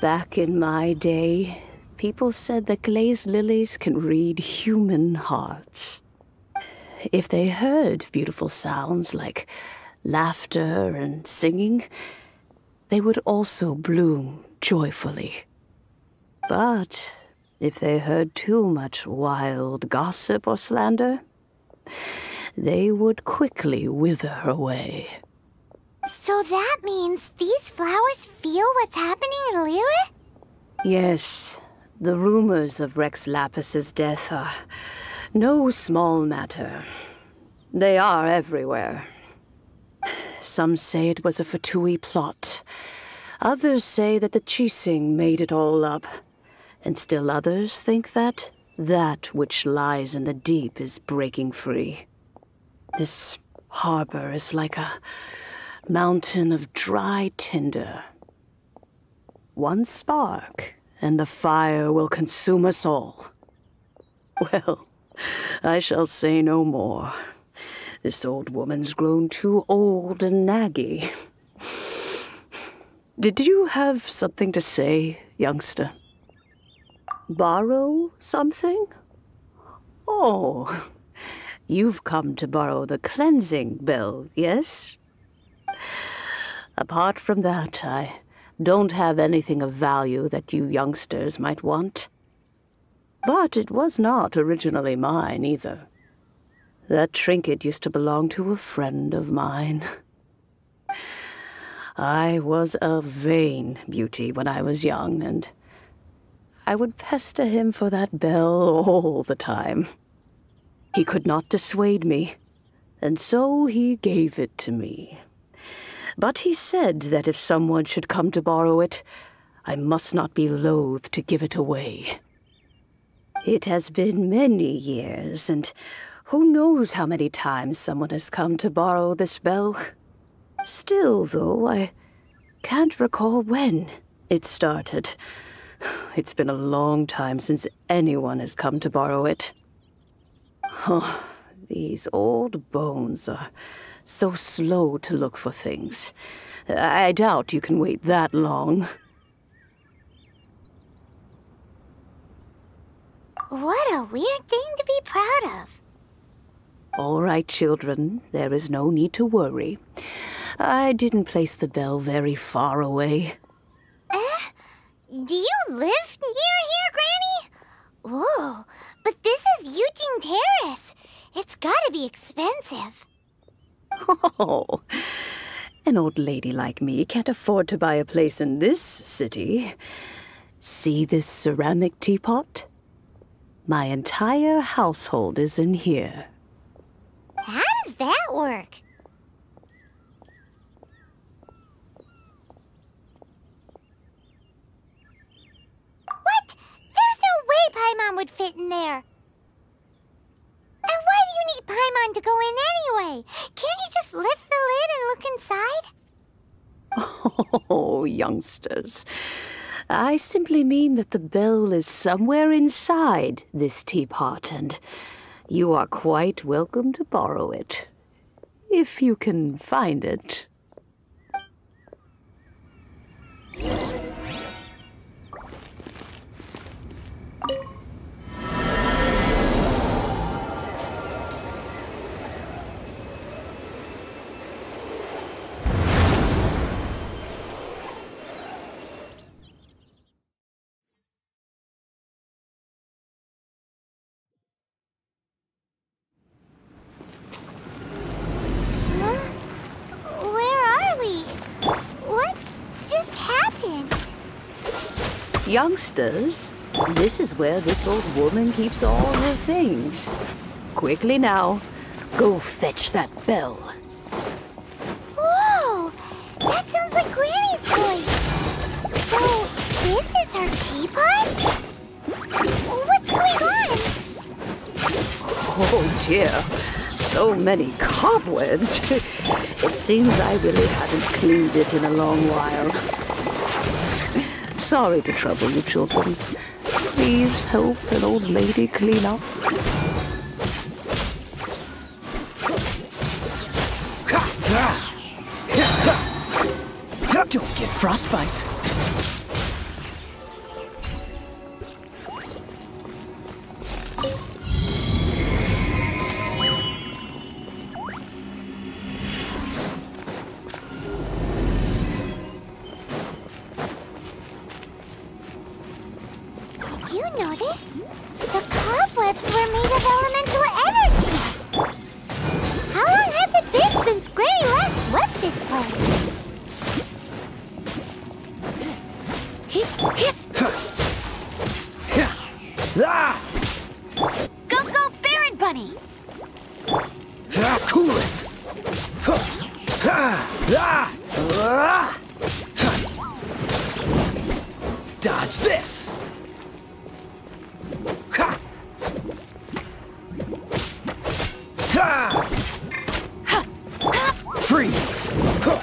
Back in my day, people said that glazed lilies can read human hearts. If they heard beautiful sounds like laughter and singing, they would also bloom joyfully. But if they heard too much wild gossip or slander, they would quickly wither away. So that means these flowers feel what's happening in Liyue? Yes, the rumors of Rex Lapis's death are no small matter. They are everywhere. Some say it was a Fatui plot. Others say that the Qixing made it all up. And still others think that that which lies in the deep is breaking free. This harbor is like a mountain of dry tinder. One spark, and the fire will consume us all. Well, I shall say no more. This old woman's grown too old and naggy. Did you have something to say, youngster? Borrow something? Oh, you've come to borrow the cleansing bell, yes? Apart from that, I don't have anything of value that you youngsters might want. But it was not originally mine either. That trinket used to belong to a friend of mine. I was a vain beauty when I was young, and I would pester him for that bell all the time. He could not dissuade me, and so he gave it to me. But he said that if someone should come to borrow it, I must not be loath to give it away. It has been many years, and who knows how many times someone has come to borrow this bell. Still, though, I can't recall when it started. It's been a long time since anyone has come to borrow it. Oh, these old bones are so slow to look for things. I doubt you can wait that long. What a weird thing to be proud of. All right, children, there is no need to worry. I didn't place the bell very far away. Eh? Do you live near here, Granny? Whoa, but this is Yujing Terrace. It's gotta be expensive. Oh, an old lady like me can't afford to buy a place in this city. See this ceramic teapot? My entire household is in here. How does that work? What? There's no way Paimon would fit in there. And why do you need Paimon to go in anyway? Can't you just lift the lid and look inside? Oh, youngsters. I simply mean that the bell is somewhere inside this teapot, and you are quite welcome to borrow it. If you can find it. Youngsters, this is where this old woman keeps all her things. Quickly now, go fetch that bell. Whoa! That sounds like Granny's voice. So, this is her teapot? What's going on? Oh dear, so many cobwebs. it seems I really haven't cleaned it in a long while. Sorry to trouble you, children. Please help an old lady clean up. Don't get frostbite. Huh.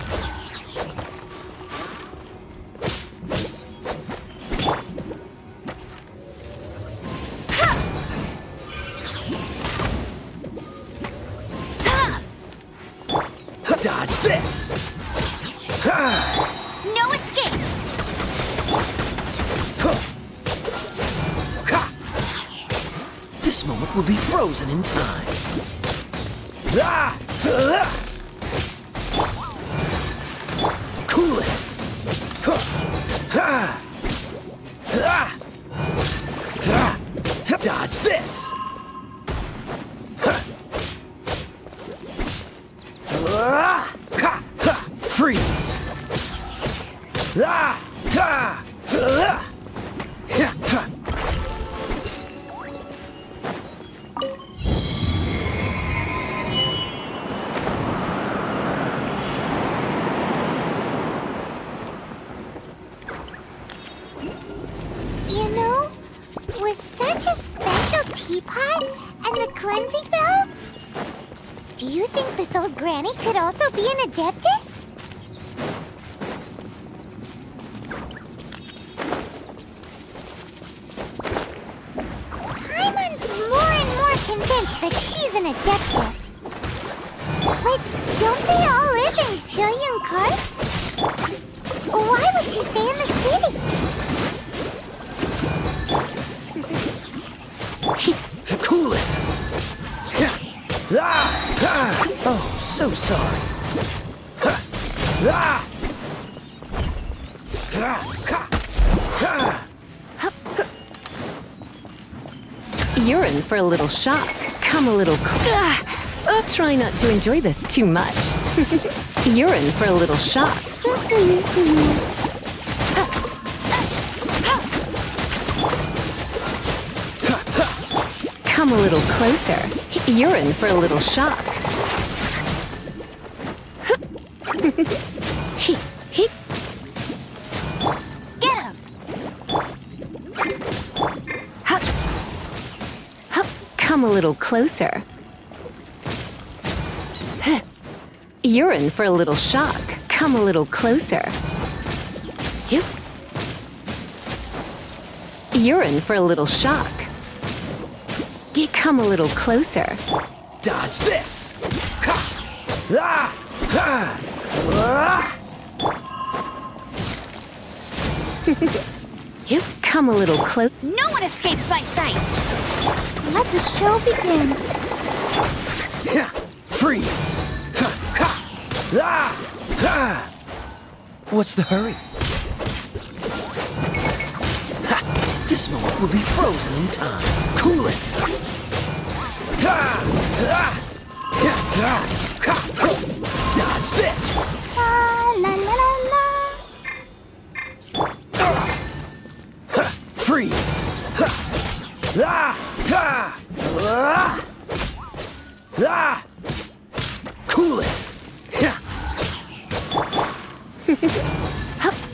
Dodge this! No escape! This moment will be frozen in time. Also be try not to enjoy this too much. You're in for a little shock. Come a little closer. You're in for a little shock. Get him! Come a little closer. You're in for a little shock. Come a little closer. You. You're in for a little shock. You come a little closer. Dodge this! Ha! Ah! Ah! Ah! You come a little close. No one escapes my sight! Let the show begin. Yeah! Freeze! Ha! Ha! What's the hurry? Ha! This moment will be frozen in time. Cool it! Ah! Ha! Ha!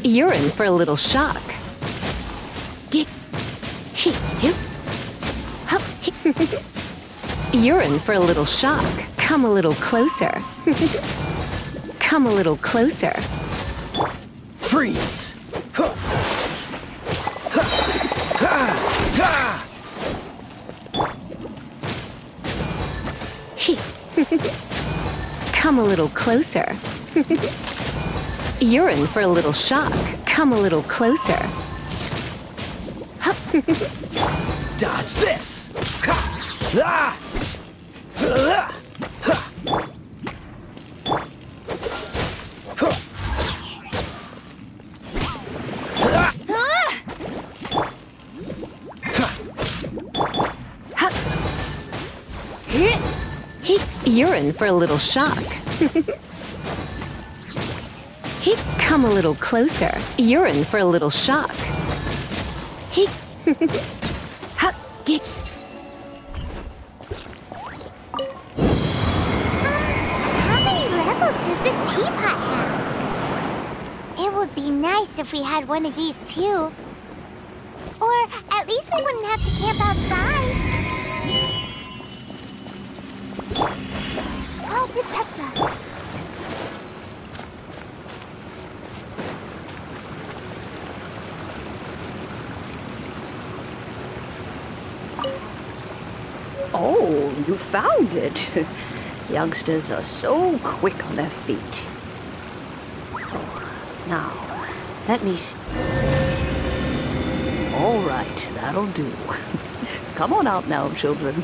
You're in for a little shock. Get. You. Hup. You're in for a little shock. Come a little closer. Come a little closer. Freeze! Come a little closer. You're in for a little shock. Come a little closer. Dodge this! Ha! Ah! Ha! Huh. You're in for a little shock. Come a little closer. You're in for a little shock. He Ha, get. How many levels does this teapot have? It would be nice if we had one of these too. Or at least we wouldn't have to camp outside. I'll protect us. Oh, you found it. Youngsters are so quick on their feet. Oh, now, let me. All right, that'll do. Come on out now, children.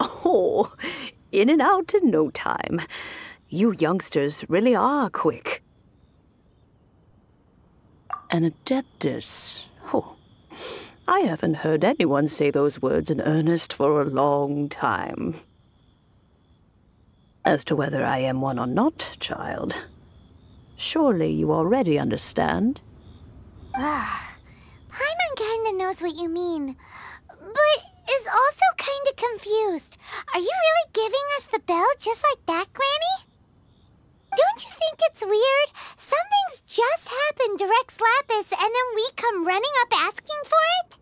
Oh, in and out in no time. You youngsters really are quick. An adeptus? Oh, I haven't heard anyone say those words in earnest for a long time. As to whether I am one or not, child, surely you already understand. Ah, Paimon kinda knows what you mean, but is also kinda confused. Are you really giving us the bell just like that, Granny? Don't you think it's weird? Something's just happened to Rex Lapis and then we come running up asking for it?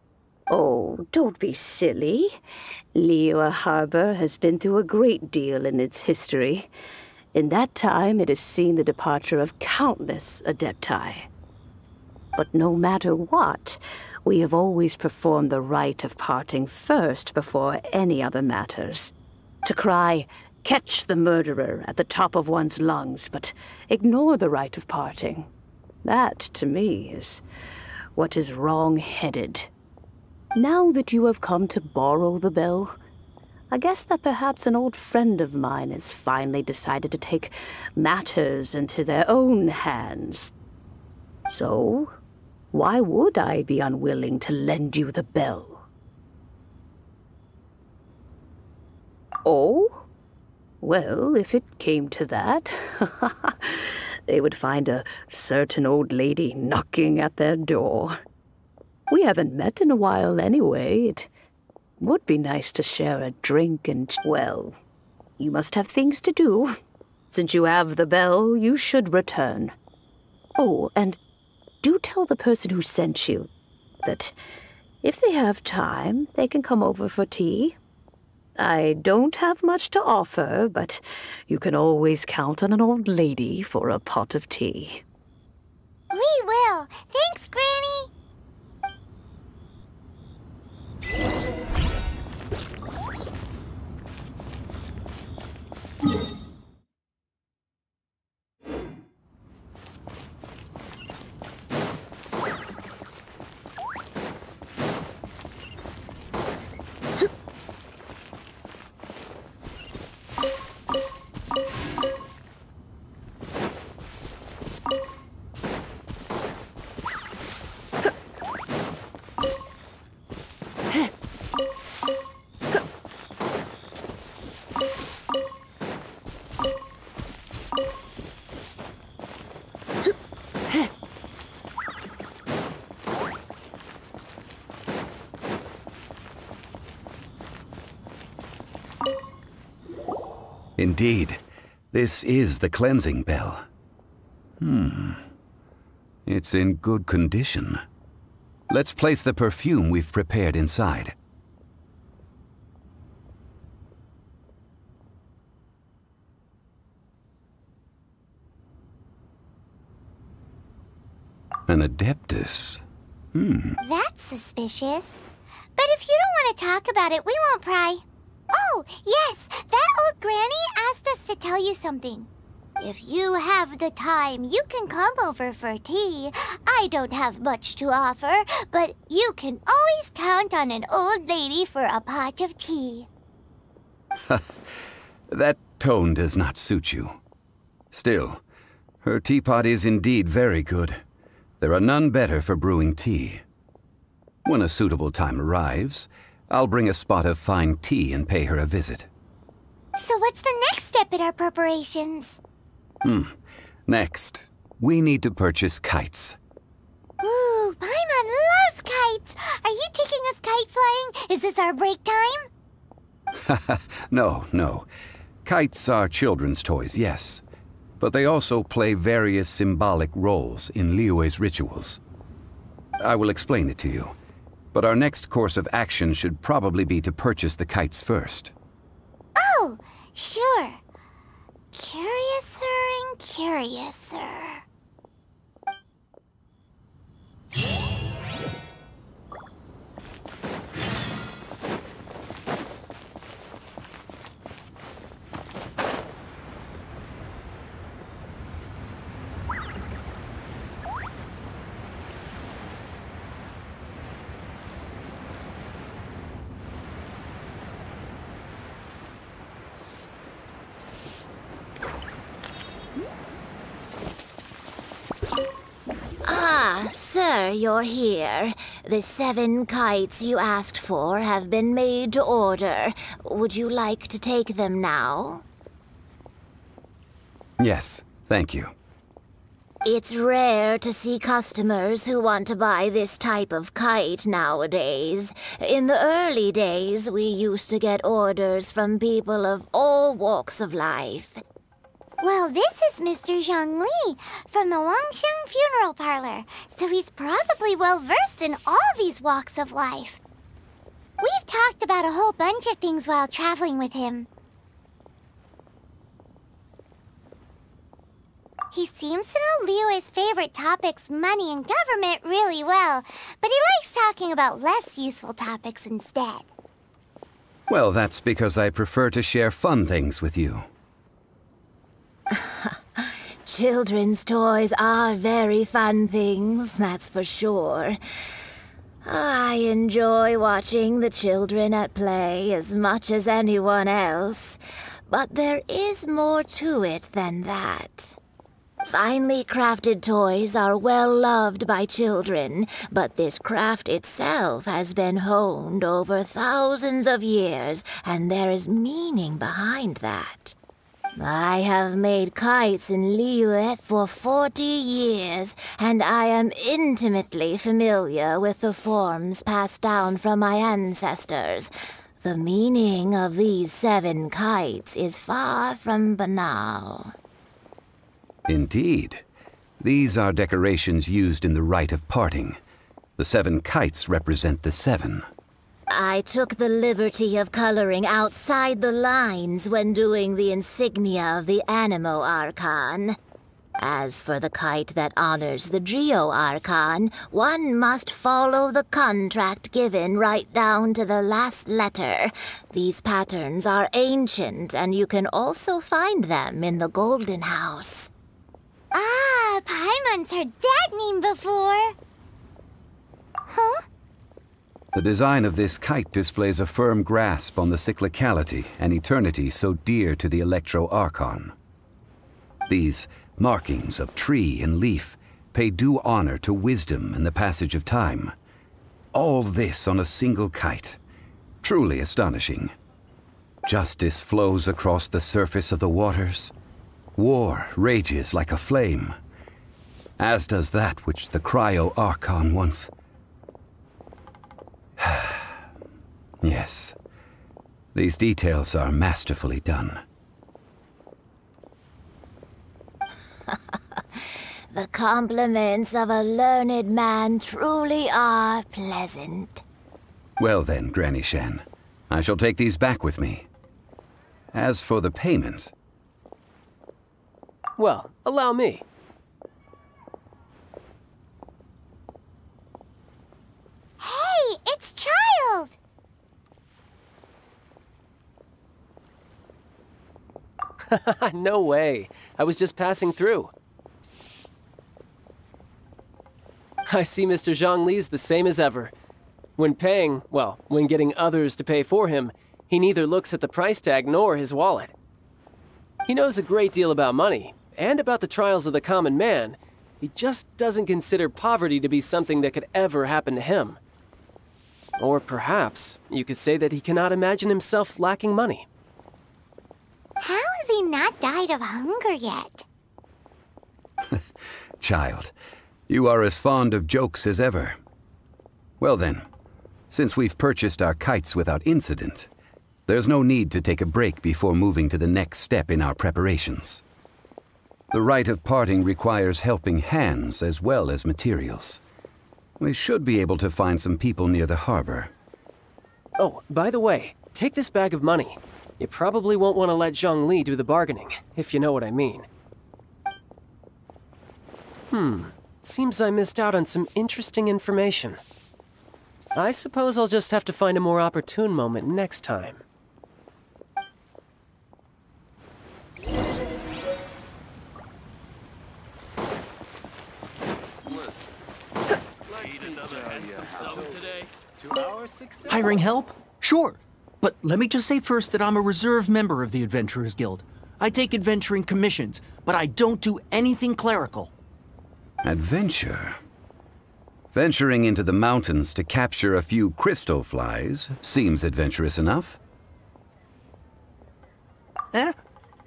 Oh, don't be silly. Liyue Harbor has been through a great deal in its history. In that time, it has seen the departure of countless Adepti. But no matter what, we have always performed the rite of parting first before any other matters. To cry, catch the murderer at the top of one's lungs, but ignore the rite of parting. That, to me, is what is wrong-headed. Now that you have come to borrow the bell, I guess that perhaps an old friend of mine has finally decided to take matters into their own hands. So, why would I be unwilling to lend you the bell? Oh? Well, if it came to that, they would find a certain old lady knocking at their door. We haven't met in a while anyway. It would be nice to share a drink and, well, you must have things to do. Since you have the bell, you should return. Oh, and do tell the person who sent you that if they have time, they can come over for tea. I don't have much to offer, but you can always count on an old lady for a pot of tea. We will. Thanks, Granny. Indeed, this is the cleansing bell. Hmm. It's in good condition. Let's place the perfume we've prepared inside. An Adeptus. Hmm. That's suspicious. But if you don't want to talk about it, we won't pry. Oh, yes, that old granny asked us to tell you something. If you have the time, you can come over for tea. I don't have much to offer, but you can always count on an old lady for a pot of tea. that tone does not suit you. Still, her teapot is indeed very good. There are none better for brewing tea. When a suitable time arrives, I'll bring a spot of fine tea and pay her a visit. So what's the next step in our preparations? Hmm. Next, we need to purchase kites. Ooh, Paimon loves kites! Are you taking us kite flying? Is this our break time? no, no. Kites are children's toys, yes. But they also play various symbolic roles in Liyue's rituals. I will explain it to you. But our next course of action should probably be to purchase the kites first. Oh, sure. Curiouser and curiouser. You're here. The seven kites you asked for have been made to order. Would you like to take them now? Yes, thank you. It's rare to see customers who want to buy this type of kite nowadays. In the early days, we used to get orders from people of all walks of life. Well, this is Mr. Zhongli from the Wangsheng Funeral Parlor, so he's probably well versed in all these walks of life. We've talked about a whole bunch of things while traveling with him. He seems to know Liyue's favorite topics, money and government, really well, but he likes talking about less useful topics instead. Well, that's because I prefer to share fun things with you. Children's toys are very fun things, that's for sure. I enjoy watching the children at play as much as anyone else, but there is more to it than that. Finely crafted toys are well loved by children, but this craft itself has been honed over thousands of years, and there is meaning behind that. I have made kites in Liyue for 40 years, and I am intimately familiar with the forms passed down from my ancestors. The meaning of these seven kites is far from banal. Indeed. These are decorations used in the rite of parting. The seven kites represent the seven. I took the liberty of coloring outside the lines when doing the insignia of the Anemo Archon. As for the kite that honors the Geo Archon, one must follow the contract given right down to the last letter. These patterns are ancient, and you can also find them in the Golden House. Ah, Paimon's heard that name before. Huh? The design of this kite displays a firm grasp on the cyclicality and eternity so dear to the Electro Archon. These markings of tree and leaf pay due honor to wisdom and the passage of time. All this on a single kite. Truly astonishing. Justice flows across the surface of the waters. War rages like a flame. As does that which the Cryo Archon once yes. These details are masterfully done. the compliments of a learned man truly are pleasant. Well then, Granny Shen, I shall take these back with me. As for the payment... Well, allow me. Hey, it's Childe! no way. I was just passing through. I see Mr. Zhongli's the same as ever. When paying, well, when getting others to pay for him, he neither looks at the price tag nor his wallet. He knows a great deal about money, and about the trials of the common man. He just doesn't consider poverty to be something that could ever happen to him. Or perhaps you could say that he cannot imagine himself lacking money. How has he not died of hunger yet? Childe, you are as fond of jokes as ever. Well then, since we've purchased our kites without incident, there's no need to take a break before moving to the next step in our preparations. The rite of parting requires helping hands as well as materials. We should be able to find some people near the harbor. Oh, by the way, take this bag of money. You probably won't want to let Zhongli do the bargaining, if you know what I mean. Hmm, seems I missed out on some interesting information. I suppose I'll just have to find a more opportune moment next time. Hiring help? Sure. But let me just say first that I'm a reserve member of the Adventurers Guild. I take adventuring commissions, but I don't do anything clerical. Adventure? Venturing into the mountains to capture a few crystal flies seems adventurous enough. Eh?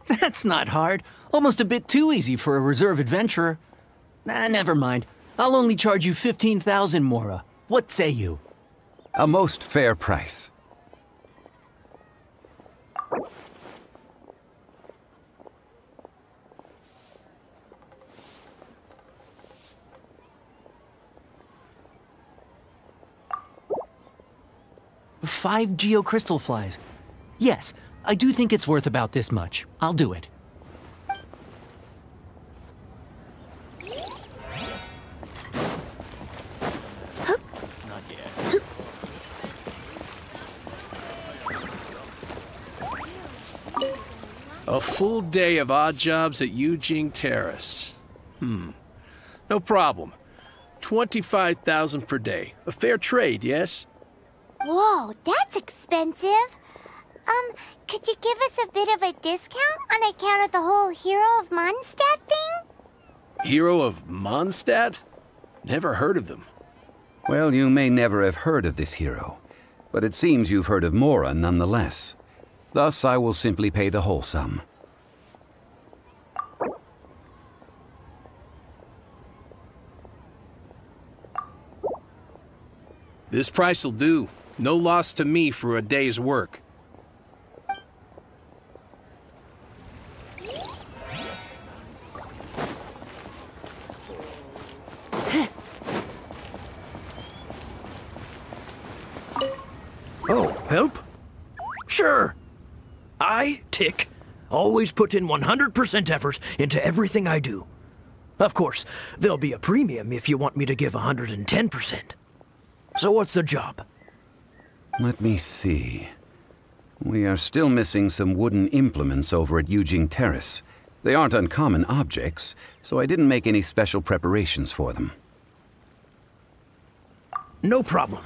That's not hard. Almost a bit too easy for a reserve adventurer. Nah, never mind. I'll only charge you 15,000 Mora. What say you? A most fair price. Five geocrystal flies. Yes, I do think it's worth about this much. I'll do it. Not yet. A full day of odd jobs at Yujing Terrace. Hmm. No problem. 25,000 per day. A fair trade, yes? Whoa, that's expensive. Um, could you give us a bit of a discount on account of the whole Hero of Mondstadt thing? Hero of Mondstadt? Never heard of them. Well, you may never have heard of this hero, but it seems you've heard of Mora nonetheless. Thus, I will simply pay the whole sum. This price'll do. No loss to me for a day's work. Oh, help? Sure. I, Tick, always put in 100% effort into everything I do. Of course, there'll be a premium if you want me to give 110%. So what's the job? Let me see. We are still missing some wooden implements over at Yujing Terrace. They aren't uncommon objects, so I didn't make any special preparations for them. No problem.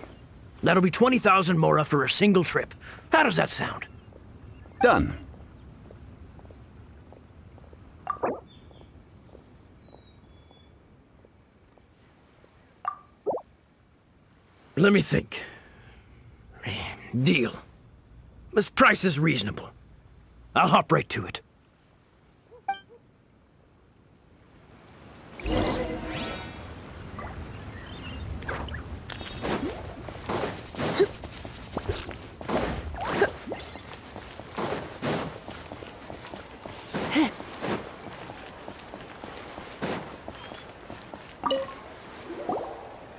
That'll be 20,000 Mora for a single trip. How does that sound? Done. Let me think. Deal. This price is reasonable. I'll hop right to it.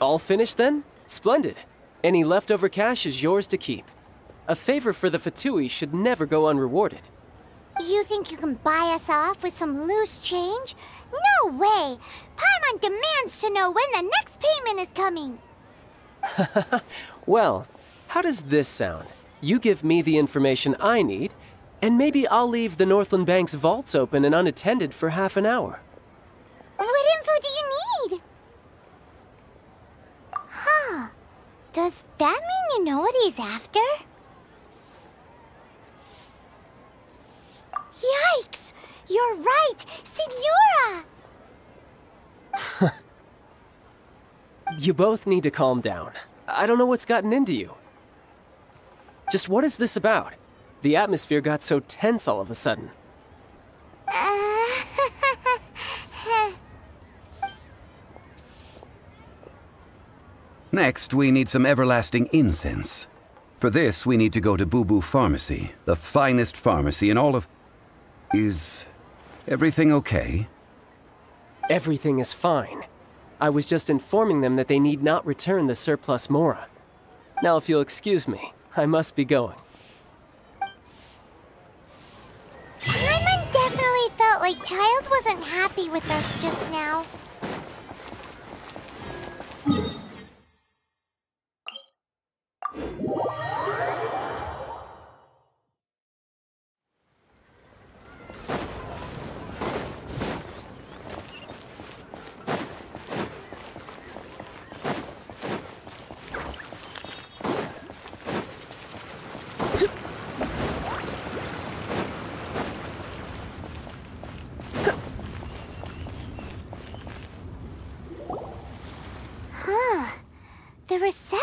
All finished then? Splendid. Any leftover cash is yours to keep. A favor for the Fatui should never go unrewarded. You think you can buy us off with some loose change? No way! Paimon demands to know when the next payment is coming. Well, how does this sound? You give me the information I need, and maybe I'll leave the Northland Bank's vaults open and unattended for half an hour. What info do you need? Huh. Does that mean you know what he's after? Yikes! You're right! Signora! You both need to calm down. I don't know what's gotten into you. Just what is this about? The atmosphere got so tense all of a sudden. Next, we need some everlasting incense. For this, we need to go to Bubu Pharmacy, the finest pharmacy in all of... Is everything okay? Everything is fine. I was just informing them that they need not return the surplus Mora. Now, if you'll excuse me, I must be going. Paimon definitely felt like Childe wasn't happy with us just now. you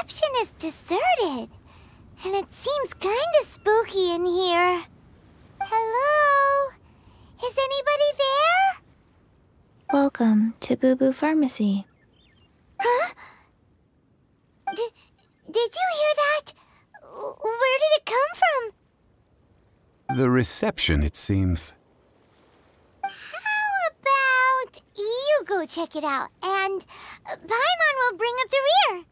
reception is deserted. And it seems kinda spooky in here. Hello? Is anybody there? Welcome to Bubu Pharmacy. Huh? D did you hear that? Where did it come from? The reception, it seems. How about you go check it out, and Paimon will bring up the rear.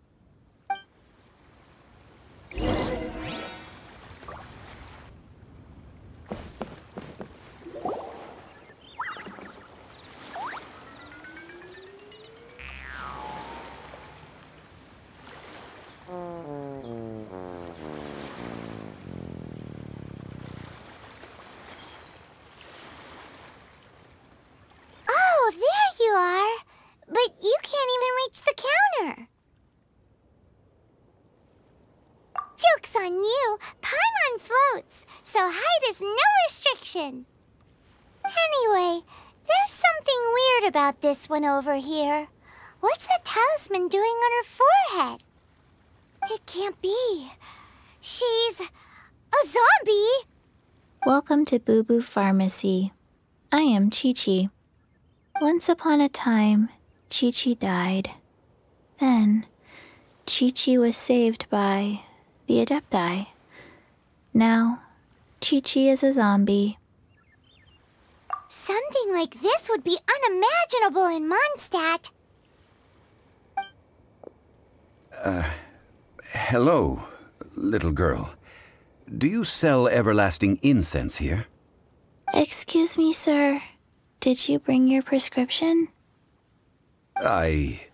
Anyway, there's something weird about this one over here. What's that talisman doing on her forehead? It can't be. She's a zombie. Welcome to Bubu Pharmacy. I am Qiqi. Once upon a time, Qiqi died. Then, Qiqi was saved by the Adepti. Now, Qiqi is a zombie. Something like this would be unimaginable in Mondstadt. Uh, hello, little girl. Do you sell everlasting incense here? Excuse me, sir. Did you bring your prescription? I.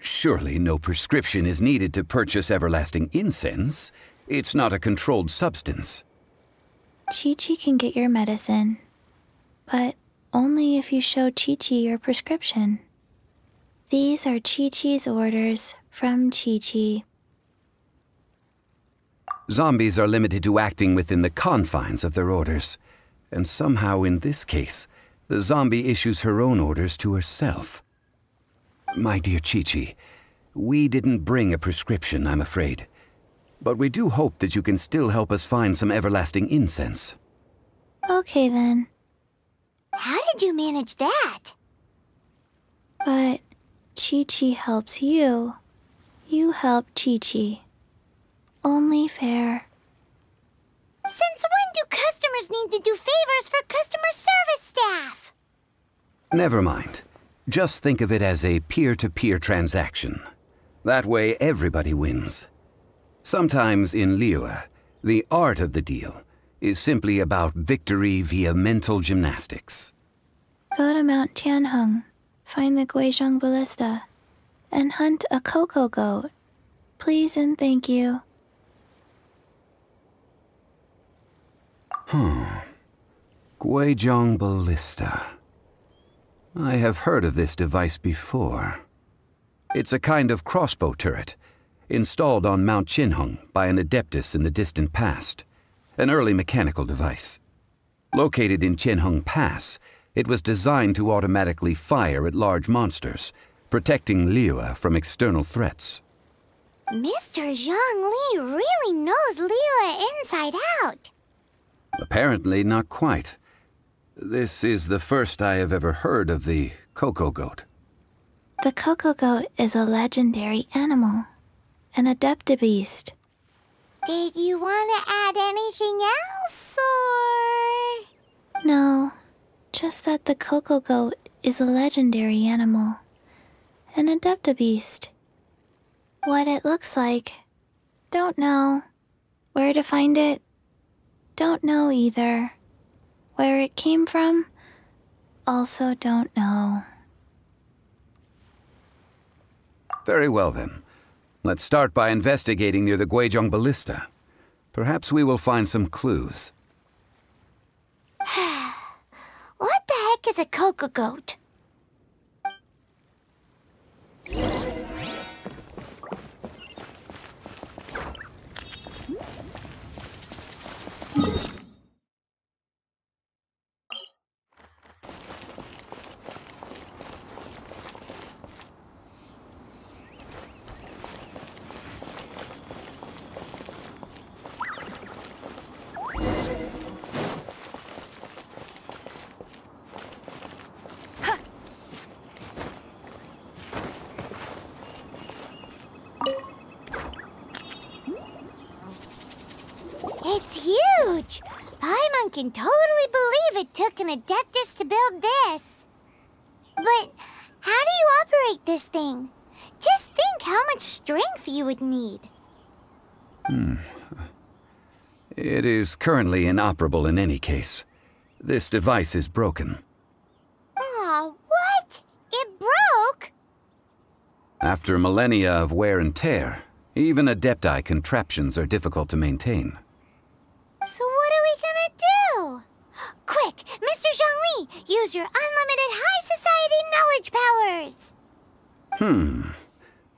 Surely no prescription is needed to purchase everlasting incense. It's not a controlled substance. Qiqi can get your medicine, but only if you show Qiqi your prescription. These are Qiqi's orders from Qiqi. Zombies are limited to acting within the confines of their orders. And somehow, in this case, the zombie issues her own orders to herself. My dear Qiqi, we didn't bring a prescription, I'm afraid. But we do hope that you can still help us find some everlasting incense. Okay then. How did you manage that? But Qiqi helps you. You help Qiqi. Only fair. Since when do customers need to do favors for customer service staff? Never mind. Just think of it as a peer to peer transaction. That way, everybody wins. Sometimes in Liyue, the art of the deal is simply about victory via mental gymnastics. Go to Mount Tianheng, find the Guizhong Ballista, and hunt a cocoa goat. Please and thank you. Hmm. Guizhong Ballista. I have heard of this device before. It's a kind of crossbow turret, installed on Mount Tianheng by an adeptus in the distant past. An early mechanical device. Located in Tianheng Pass, it was designed to automatically fire at large monsters, protecting Liyue from external threats. Mr. Zhongli really knows Liyue inside out. Apparently not quite. This is the first I have ever heard of the Cocoa Goat. The cocoa goat is a legendary animal, an adeptabeast. Did you want to add anything else, or...? No, just that the cocoa goat is a legendary animal, an adeptabeast. What it looks like, don't know. Where to find it, don't know either. Where it came from, also don't know. Very well then. Let's start by investigating near the Guizhong Ballista. Perhaps we will find some clues. what the heck is a cocoa goat? Can totally believe it took an Adeptus to build this. But how do you operate this thing? Just think how much strength you would need. Hmm. It is currently inoperable in any case. This device is broken. Aw, what? It broke? After millennia of wear and tear, even Adepti contraptions are difficult to maintain. So what are we gonna do? Quick, Mr. Zhongli, use your unlimited high society knowledge powers! Hmm.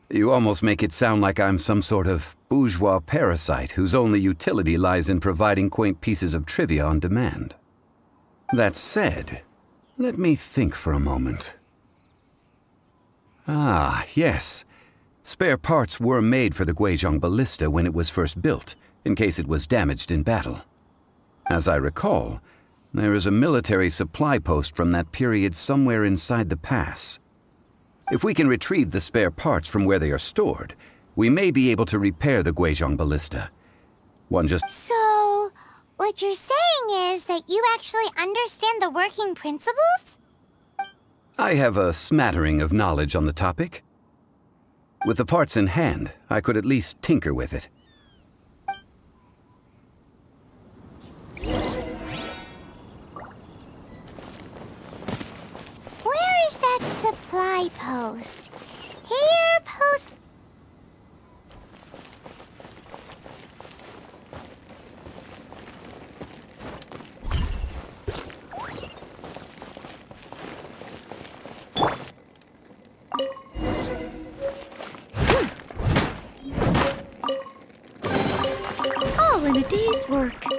You almost make it sound like I'm some sort of bourgeois parasite whose only utility lies in providing quaint pieces of trivia on demand. That said, let me think for a moment. Ah, yes. Spare parts were made for the Guizhong ballista when it was first built, in case it was damaged in battle. As I recall, there is a military supply post from that period somewhere inside the pass. If we can retrieve the spare parts from where they are stored, we may be able to repair the Guizhong ballista. One just... So, what you're saying is that you actually understand the working principles? I have a smattering of knowledge on the topic. With the parts in hand, I could at least tinker with it. Supply post? Here, post. All in a day's work.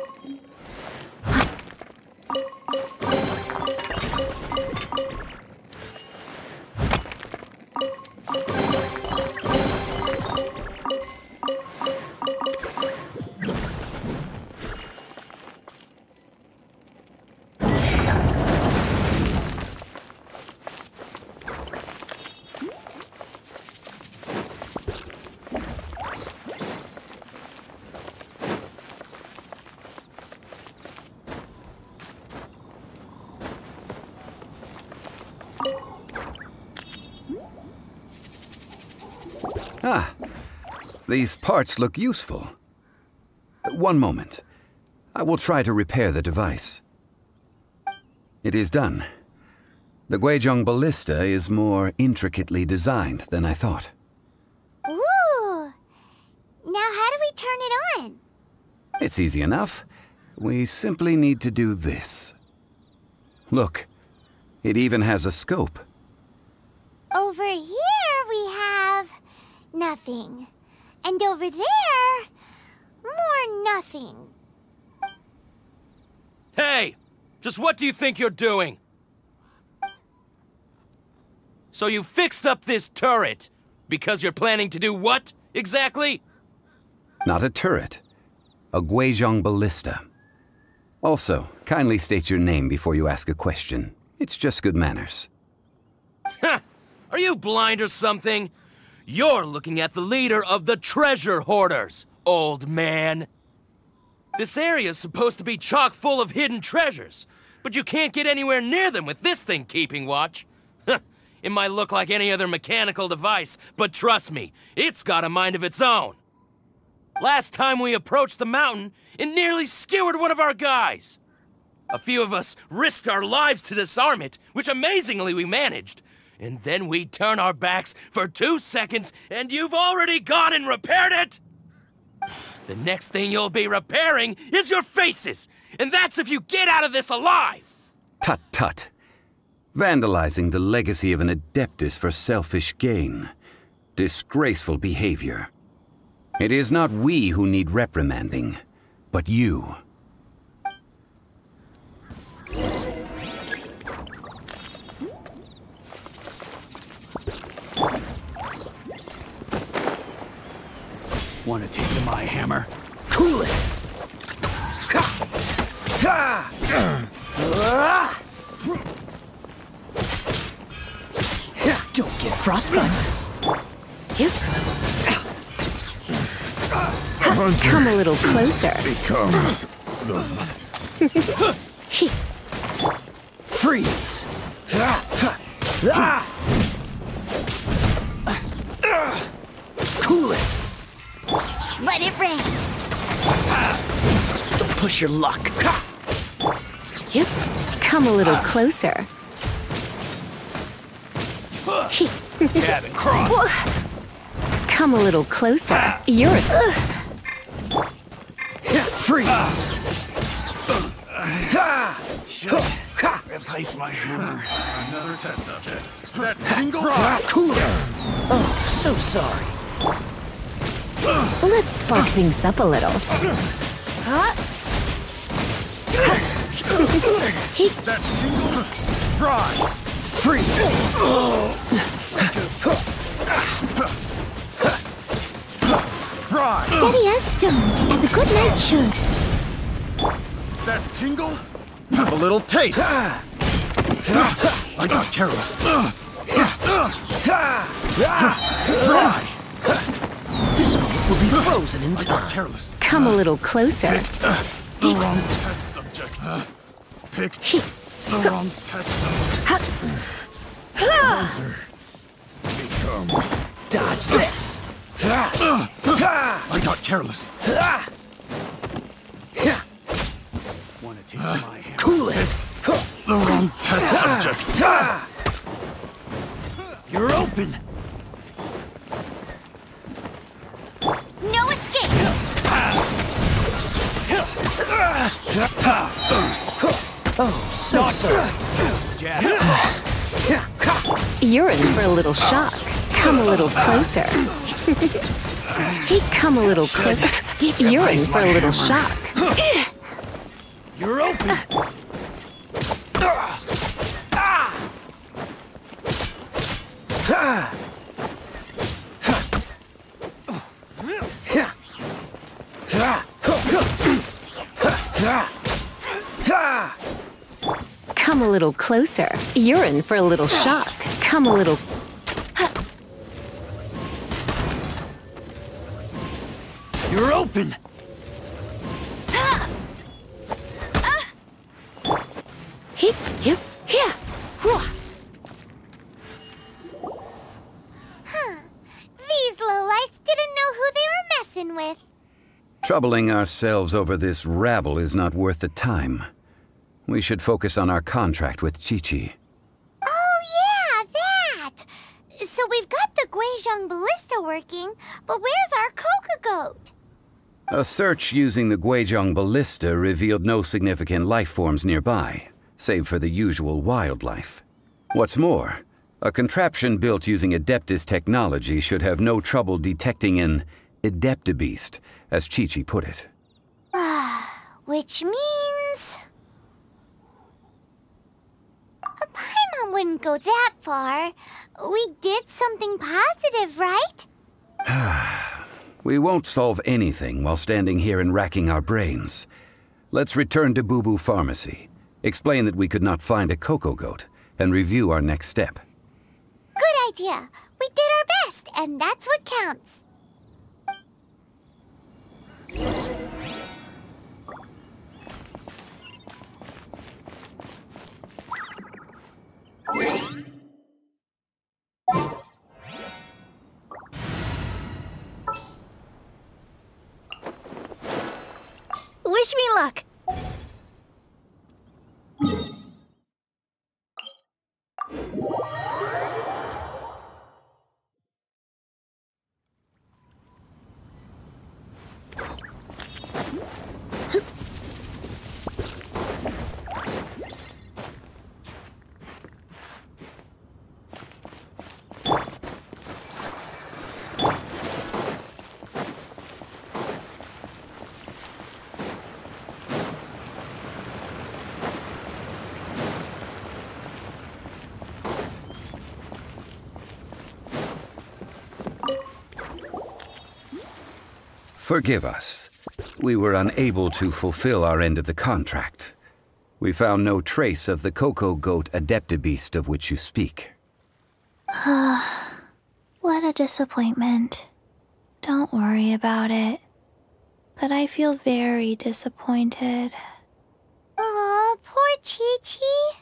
These parts look useful. One moment. I will try to repair the device. It is done. The Guizhong ballista is more intricately designed than I thought. Ooh! Now how do we turn it on? It's easy enough. We simply need to do this. Look, it even has a scope. Over here we have nothing. And over there, more nothing. Hey! Just what do you think you're doing? So you fixed up this turret because you're planning to do what exactly? Not a turret. A Guizhong ballista. Also, kindly state your name before you ask a question. It's just good manners. Ha! Are you blind or something? You're looking at the leader of the treasure hoarders, old man. This area's supposed to be chock full of hidden treasures, but you can't get anywhere near them with this thing keeping watch. it might look like any other mechanical device, but trust me, it's got a mind of its own. Last time we approached the mountain, it nearly skewered one of our guys. A few of us risked our lives to disarm it, which amazingly we managed. And then we turn our backs for two seconds, and you've already gone and repaired it! The next thing you'll be repairing is your faces! And that's if you get out of this alive! Tut tut. Vandalizing the legacy of an Adeptus for selfish gain. Disgraceful behavior. It is not we who need reprimanding, but you. Want to take to my hammer? Cool it! Don't get frostbite. Come a little closer. becomes the Freeze! Cool it! Let it rain. Don't push your luck. Yep. Come a little ah. closer. Cabin cross. Come a little closer. Ah. You're a... Freeze! Ah. Replace my hammer. Another test subject. That tingle. Cool it! Oh, so sorry. Let's spark things up a little. Huh? That tingle. Try. Freeze! Try. Steady as stone, as a good knight should. That tingle. Have a little taste. I got careless. Try. This moment will be frozen in time. careless. Come a little closer. The wrong test subject. Pick the wrong test subject. Answer becomes. Dodge this. I got careless. Want to take my hand? Cool it. The wrong test subject. You're open. Oh, so sorry. You're in for a little shock. Come a little closer. He come a little closer. You're in for a little shock. You're open. Come a little closer. You're in for a little shock. Come a little. You're open. Hip, hip, here. Huh. These lowlifes didn't know who they were messing with. Troubling ourselves over this rabble is not worth the time. We should focus on our contract with Qiqi. Oh, yeah, that! So we've got the Guizhong ballista working, but where's our Cocogoat? A search using the Guizhong ballista revealed no significant life forms nearby, save for the usual wildlife. What's more, a contraption built using Adeptus technology should have no trouble detecting an Adeptabeast, as Qiqi put it. Ah, which means. A Paimon wouldn't go that far. We did something positive, right? We won't solve anything while standing here and racking our brains. Let's return to Bubu Pharmacy, explain that we could not find a Cocogoat, and review our next step. Good idea. We did our best, and that's what counts. Wish me luck. Forgive us. We were unable to fulfill our end of the contract. We found no trace of the Cocogoat Adeptabeast of which you speak. what a disappointment. Don't worry about it. But I feel very disappointed. Aw, poor Qiqi.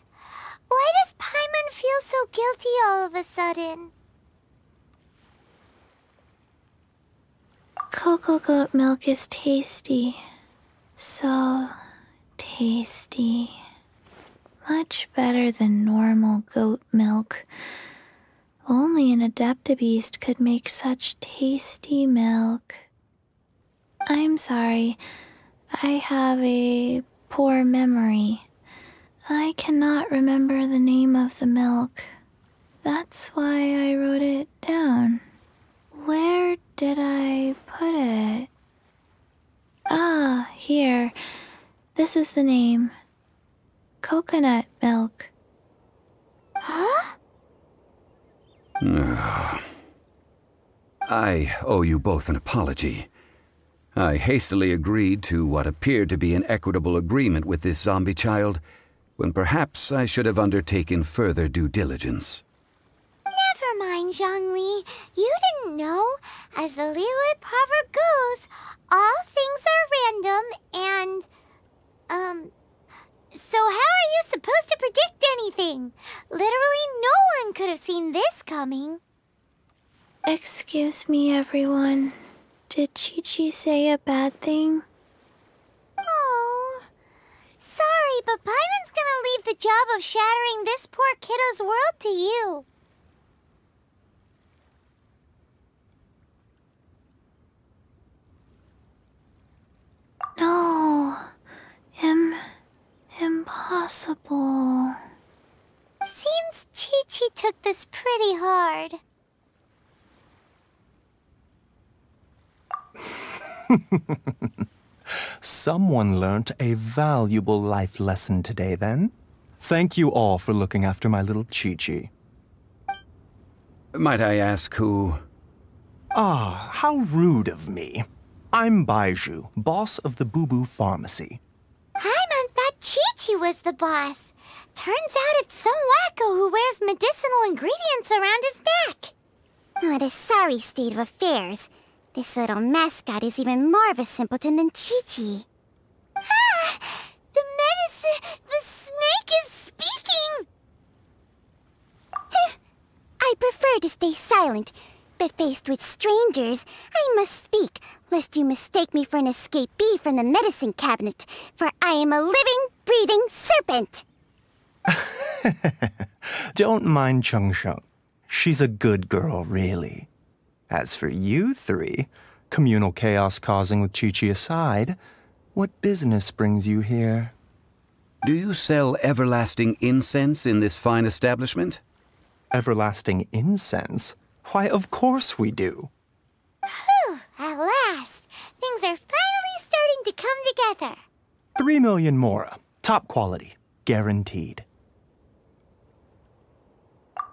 Why does Paimon feel so guilty all of a sudden? Cocogoat milk is tasty. So tasty. Much better than normal goat milk. Only an Adeptabeast could make such tasty milk. I'm sorry. I have a poor memory. I cannot remember the name of the milk. That's why I wrote it down. Where did I put it? Ah, here. This is the name coconut milk. Huh? I owe you both an apology. I hastily agreed to what appeared to be an equitable agreement with this zombie child, when perhaps I should have undertaken further due diligence. Mind, Zhongli. You didn't know. As the Liyue proverb goes, all things are random and. Um. So, how are you supposed to predict anything? Literally, no one could have seen this coming. Excuse me, everyone. Did Qiqi say a bad thing? Oh. Sorry, but Paimon's gonna leave the job of shattering this poor kiddo's world to you. No. Im. impossible. Seems Chi Chi took this pretty hard. Someone learnt a valuable life lesson today, then. Thank you all for looking after my little Qiqi. Might I ask who? Ah, how rude of me. I'm Baizhu, boss of the Bubu Pharmacy. Paimon thought Qiqi was the boss. Turns out it's some wacko who wears medicinal ingredients around his neck. What a sorry state of affairs. This little mascot is even more of a simpleton than Qiqi. Ah! The medicine... The snake is speaking! I prefer to stay silent, faced with strangers, I must speak, lest you mistake me for an escapee from the medicine cabinet, for I am a living, breathing serpent! Don't mind Changsheng. She's a good girl, really. As for you three, communal chaos causing with Qiqi aside, what business brings you here? Do you sell everlasting incense in this fine establishment? Everlasting incense? Why, of course we do. Whew, at last. Things are finally starting to come together. Three million mora. Top quality. Guaranteed.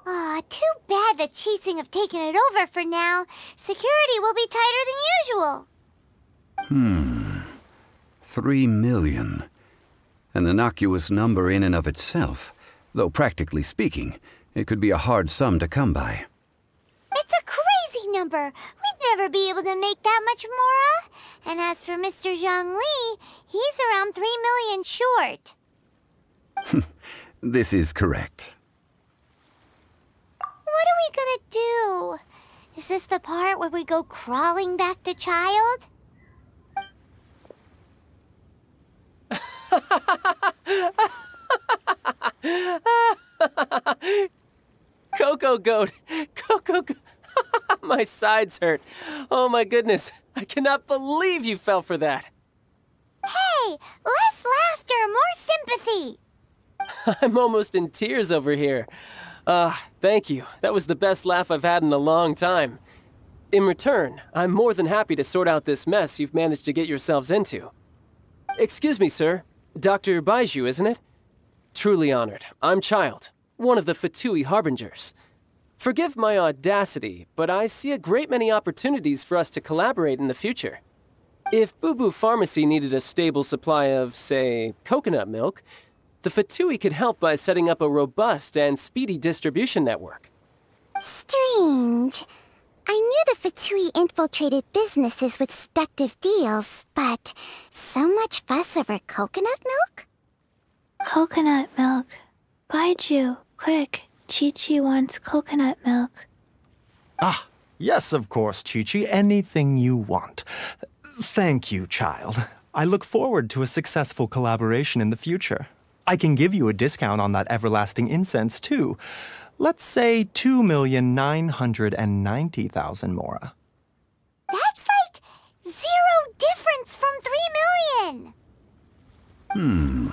Aw, too bad the Qixing have taken it over for now. Security will be tighter than usual. Hmm. Three million. An innocuous number in and of itself, though practically speaking, it could be a hard sum to come by. It's a crazy number. We'd never be able to make that much Mora. And as for Mr. Zhongli, he's around three million short. This is correct. What are we gonna do? Is this the part where we go crawling back to Childe? Cocogoat! Coco Goat! my sides hurt. Oh my goodness. I cannot believe you fell for that. Hey, less laughter, more sympathy. I'm almost in tears over here. Ah, uh, thank you. That was the best laugh I've had in a long time. In return, I'm more than happy to sort out this mess you've managed to get yourselves into. Excuse me, sir. Dr. Baizhu, isn't it? Truly honored. I'm Childe, one of the Fatui Harbingers. Forgive my audacity, but I see a great many opportunities for us to collaborate in the future. If Bubu Pharmacy needed a stable supply of, say, coconut milk, the Fatui could help by setting up a robust and speedy distribution network. Strange. I knew the Fatui infiltrated businesses with seductive deals, but so much fuss over coconut milk? Coconut milk. Baizhu, quick. Qiqi wants coconut milk. Ah, yes, of course, Qiqi. Anything you want. Thank you, Childe. I look forward to a successful collaboration in the future. I can give you a discount on that everlasting incense, too. Let's say 2,990,000 Mora. That's like zero difference from three million. Hmm.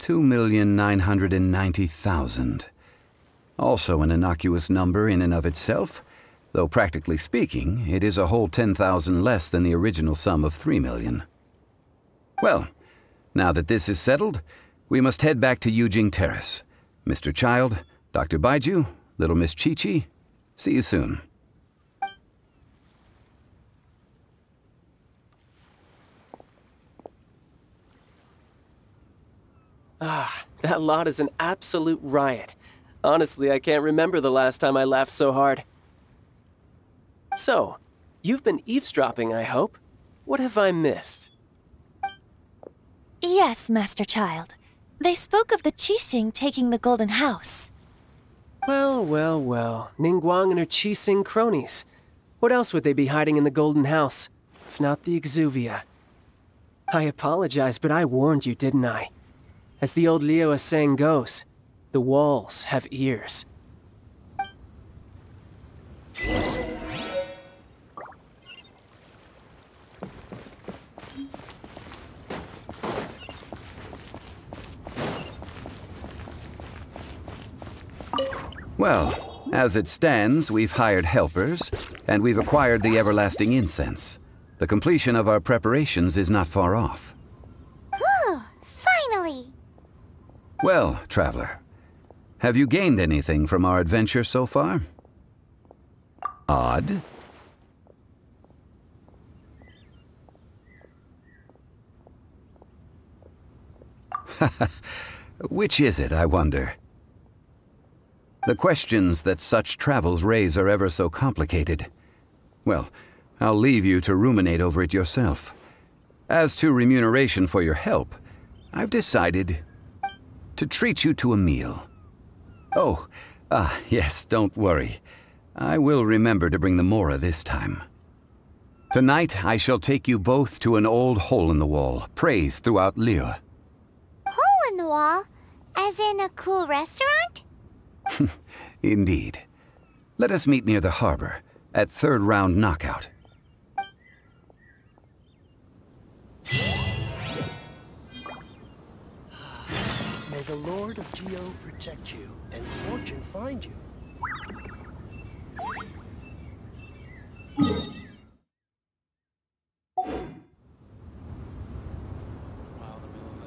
Two million nine hundred and ninety thousand. Also an innocuous number in and of itself, though practically speaking, it is a whole ten thousand less than the original sum of three million. Well, now that this is settled, we must head back to Yujing Terrace. Mr. Childe, Dr. Baizhu, little Miss Qiqi, see you soon. Ah, that lot is an absolute riot. Honestly, I can't remember the last time I laughed so hard. So, you've been eavesdropping, I hope? What have I missed? Yes, Master Childe. They spoke of the Qixing taking the Golden House. Well, well, well. Ningguang and her Qixing cronies. What else would they be hiding in the Golden House, if not the Exuvia? I apologize, but I warned you, didn't I? As the old Liyue saying goes, the walls have ears. Well, as it stands, we've hired helpers, and we've acquired the everlasting incense. The completion of our preparations is not far off. Whew, finally. Well, traveler, have you gained anything from our adventure so far? Odd. Which is it, I wonder? The questions that such travels raise are ever so complicated. Well, I'll leave you to ruminate over it yourself. As to remuneration for your help, I've decided to treat you to a meal. Oh, ah, yes, don't worry. I will remember to bring the Mora this time. Tonight, I shall take you both to an old hole in the wall, praised throughout Liyue. Hole in the wall? As in a cool restaurant? Indeed. Let us meet near the harbor, at third round knockout. May the Lord of Geo protect you, and fortune find you.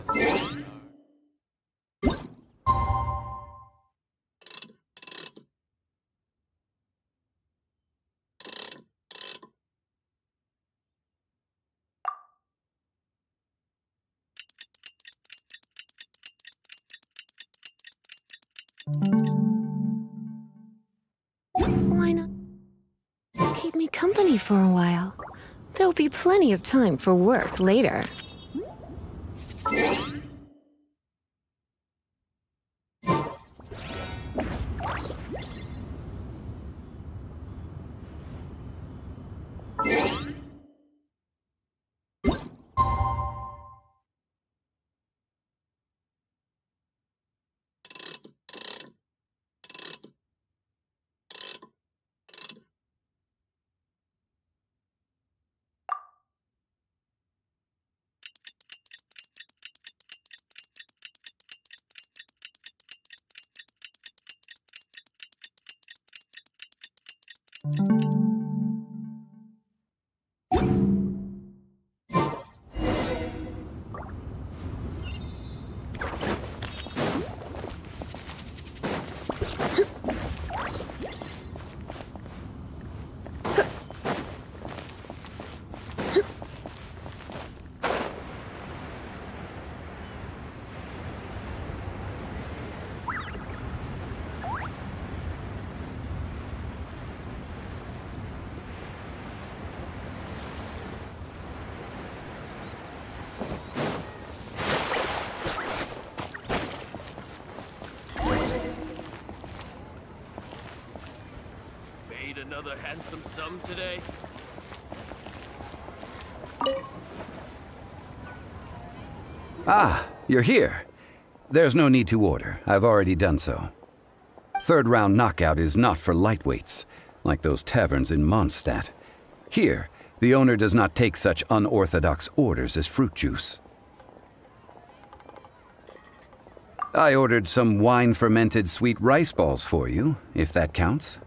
Why me company for a while? There'll be plenty of time for work later. Another handsome sum today? Ah, you're here. There's no need to order. I've already done so. Third round knockout is not for lightweights, like those taverns in Mondstadt. Here, the owner does not take such unorthodox orders as fruit juice. I ordered some wine fermented sweet rice balls for you, if that counts.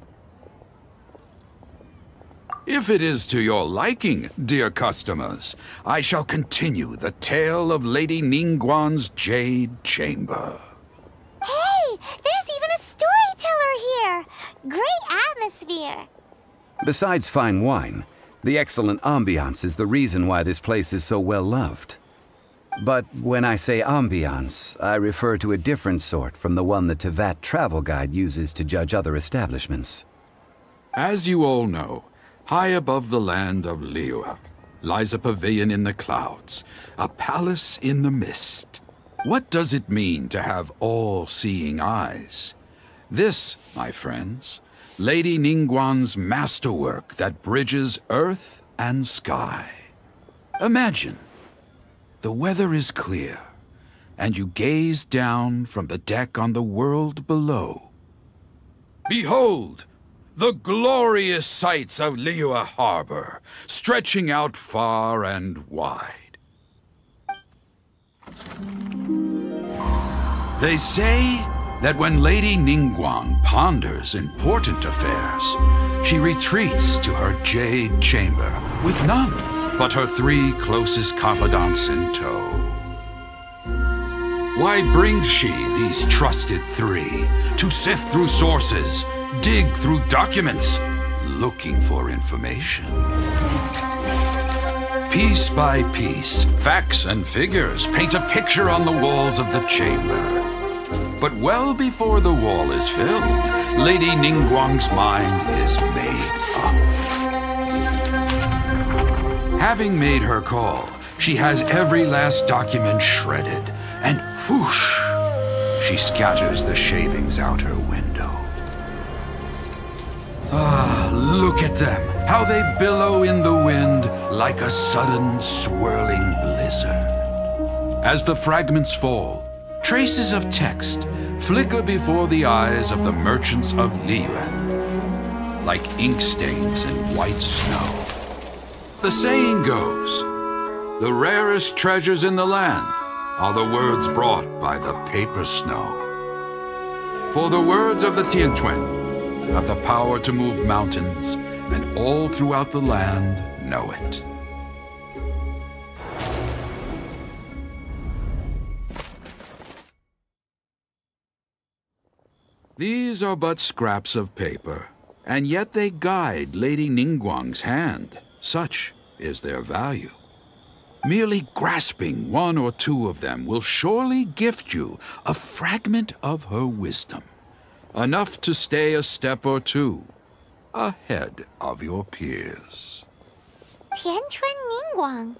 If it is to your liking, dear customers, I shall continue the tale of Lady Ningguang's Jade Chamber. Hey, there's even a storyteller here. Great atmosphere. Besides fine wine, the excellent ambiance is the reason why this place is so well loved. But when I say ambiance, I refer to a different sort from the one the Teyvat travel guide uses to judge other establishments. As you all know, high above the land of Liyue lies a pavilion in the clouds, a palace in the mist. What does it mean to have all-seeing eyes? This, my friends, Lady Ningguang's masterwork that bridges earth and sky. Imagine, the weather is clear, and you gaze down from the deck on the world below. Behold, the glorious sights of Liyue Harbor, stretching out far and wide. They say that when Lady Ningguang ponders important affairs, she retreats to her jade chamber with none but her three closest confidants in tow. Why brings she these trusted three to sift through sources, dig through documents, looking for information? Piece by piece, facts and figures paint a picture on the walls of the chamber. But well before the wall is filled, Lady Ningguang's mind is made up. Having made her call, she has every last document shredded, and whoosh, she scatters the shavings out her window. Ah, look at them, how they billow in the wind like a sudden swirling blizzard. As the fragments fall, traces of text flicker before the eyes of the merchants of Liyue, like ink stains in white snow. The saying goes, the rarest treasures in the land are the words brought by the paper snow. For the words of the Tianquan have the power to move mountains, and all throughout the land know it. These are but scraps of paper, and yet they guide Lady Ningguang's hand. Such is their value. Merely grasping one or two of them will surely gift you a fragment of her wisdom, enough to stay a step or two ahead of your peers. Tianquan Ningguang.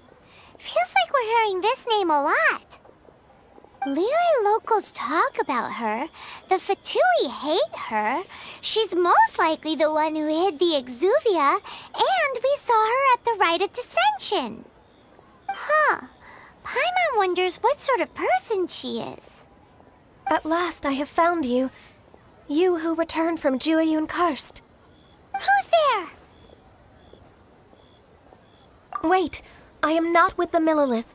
Feels like we're hearing this name a lot. Liyue locals talk about her. The Fatui hate her. She's most likely the one who hid the Exuvia, and we saw her at the rite of Descension. Huh. Paimon wonders what sort of person she is. At last I have found you. You who returned from Jueyun Karst. Who's there? Wait, I am not with the Millelith,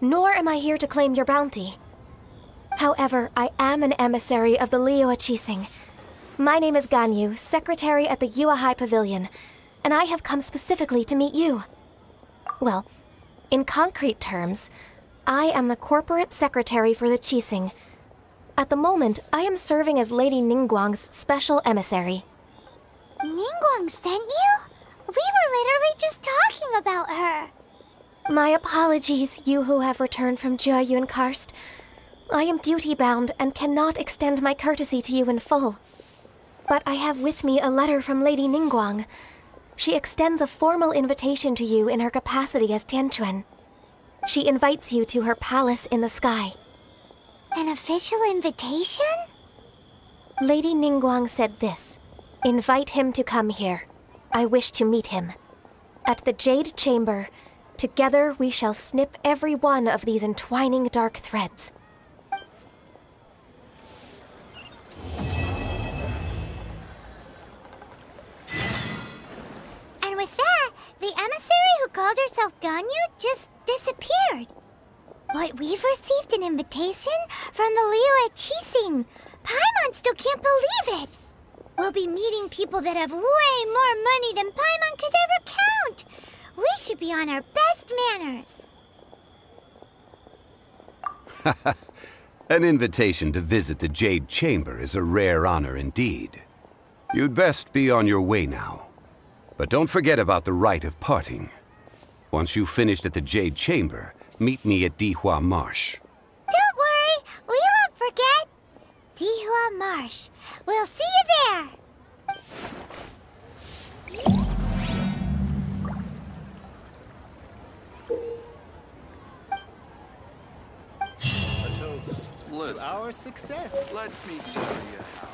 nor am I here to claim your bounty. However, I am an emissary of the Liyue Qixing. My name is Ganyu, secretary at the Yuehai Pavilion, and I have come specifically to meet you. Well, in concrete terms, I am the corporate secretary for the Qixing. At the moment, I am serving as Lady Ningguang's special emissary. Ningguang sent you? We were literally just talking about her. My apologies, you who have returned from Jueyun Karst. I am duty bound and cannot extend my courtesy to you in full. But I have with me a letter from Lady Ningguang. She extends a formal invitation to you in her capacity as Tianquan. She invites you to her palace in the sky. An official invitation? Lady Ningguang said this Invite him to come here. I wish to meet him. At the Jade Chamber, together we shall snip every one of these entwining dark threads. And with that, the emissary who called herself Ganyu just disappeared. But we've received an invitation from the Liyue Qixing. Paimon still can't believe it. We'll be meeting people that have way more money than Paimon could ever count. We should be on our best manners. An invitation to visit the Jade Chamber is a rare honor indeed. You'd best be on your way now. But don't forget about the rite of parting. Once you've finished at the Jade Chamber, Meet me at Dihua Marsh. Don't worry, we won't forget. Dihua Marsh. We'll see you there. A toast Listen, to our success. Let me tell you how.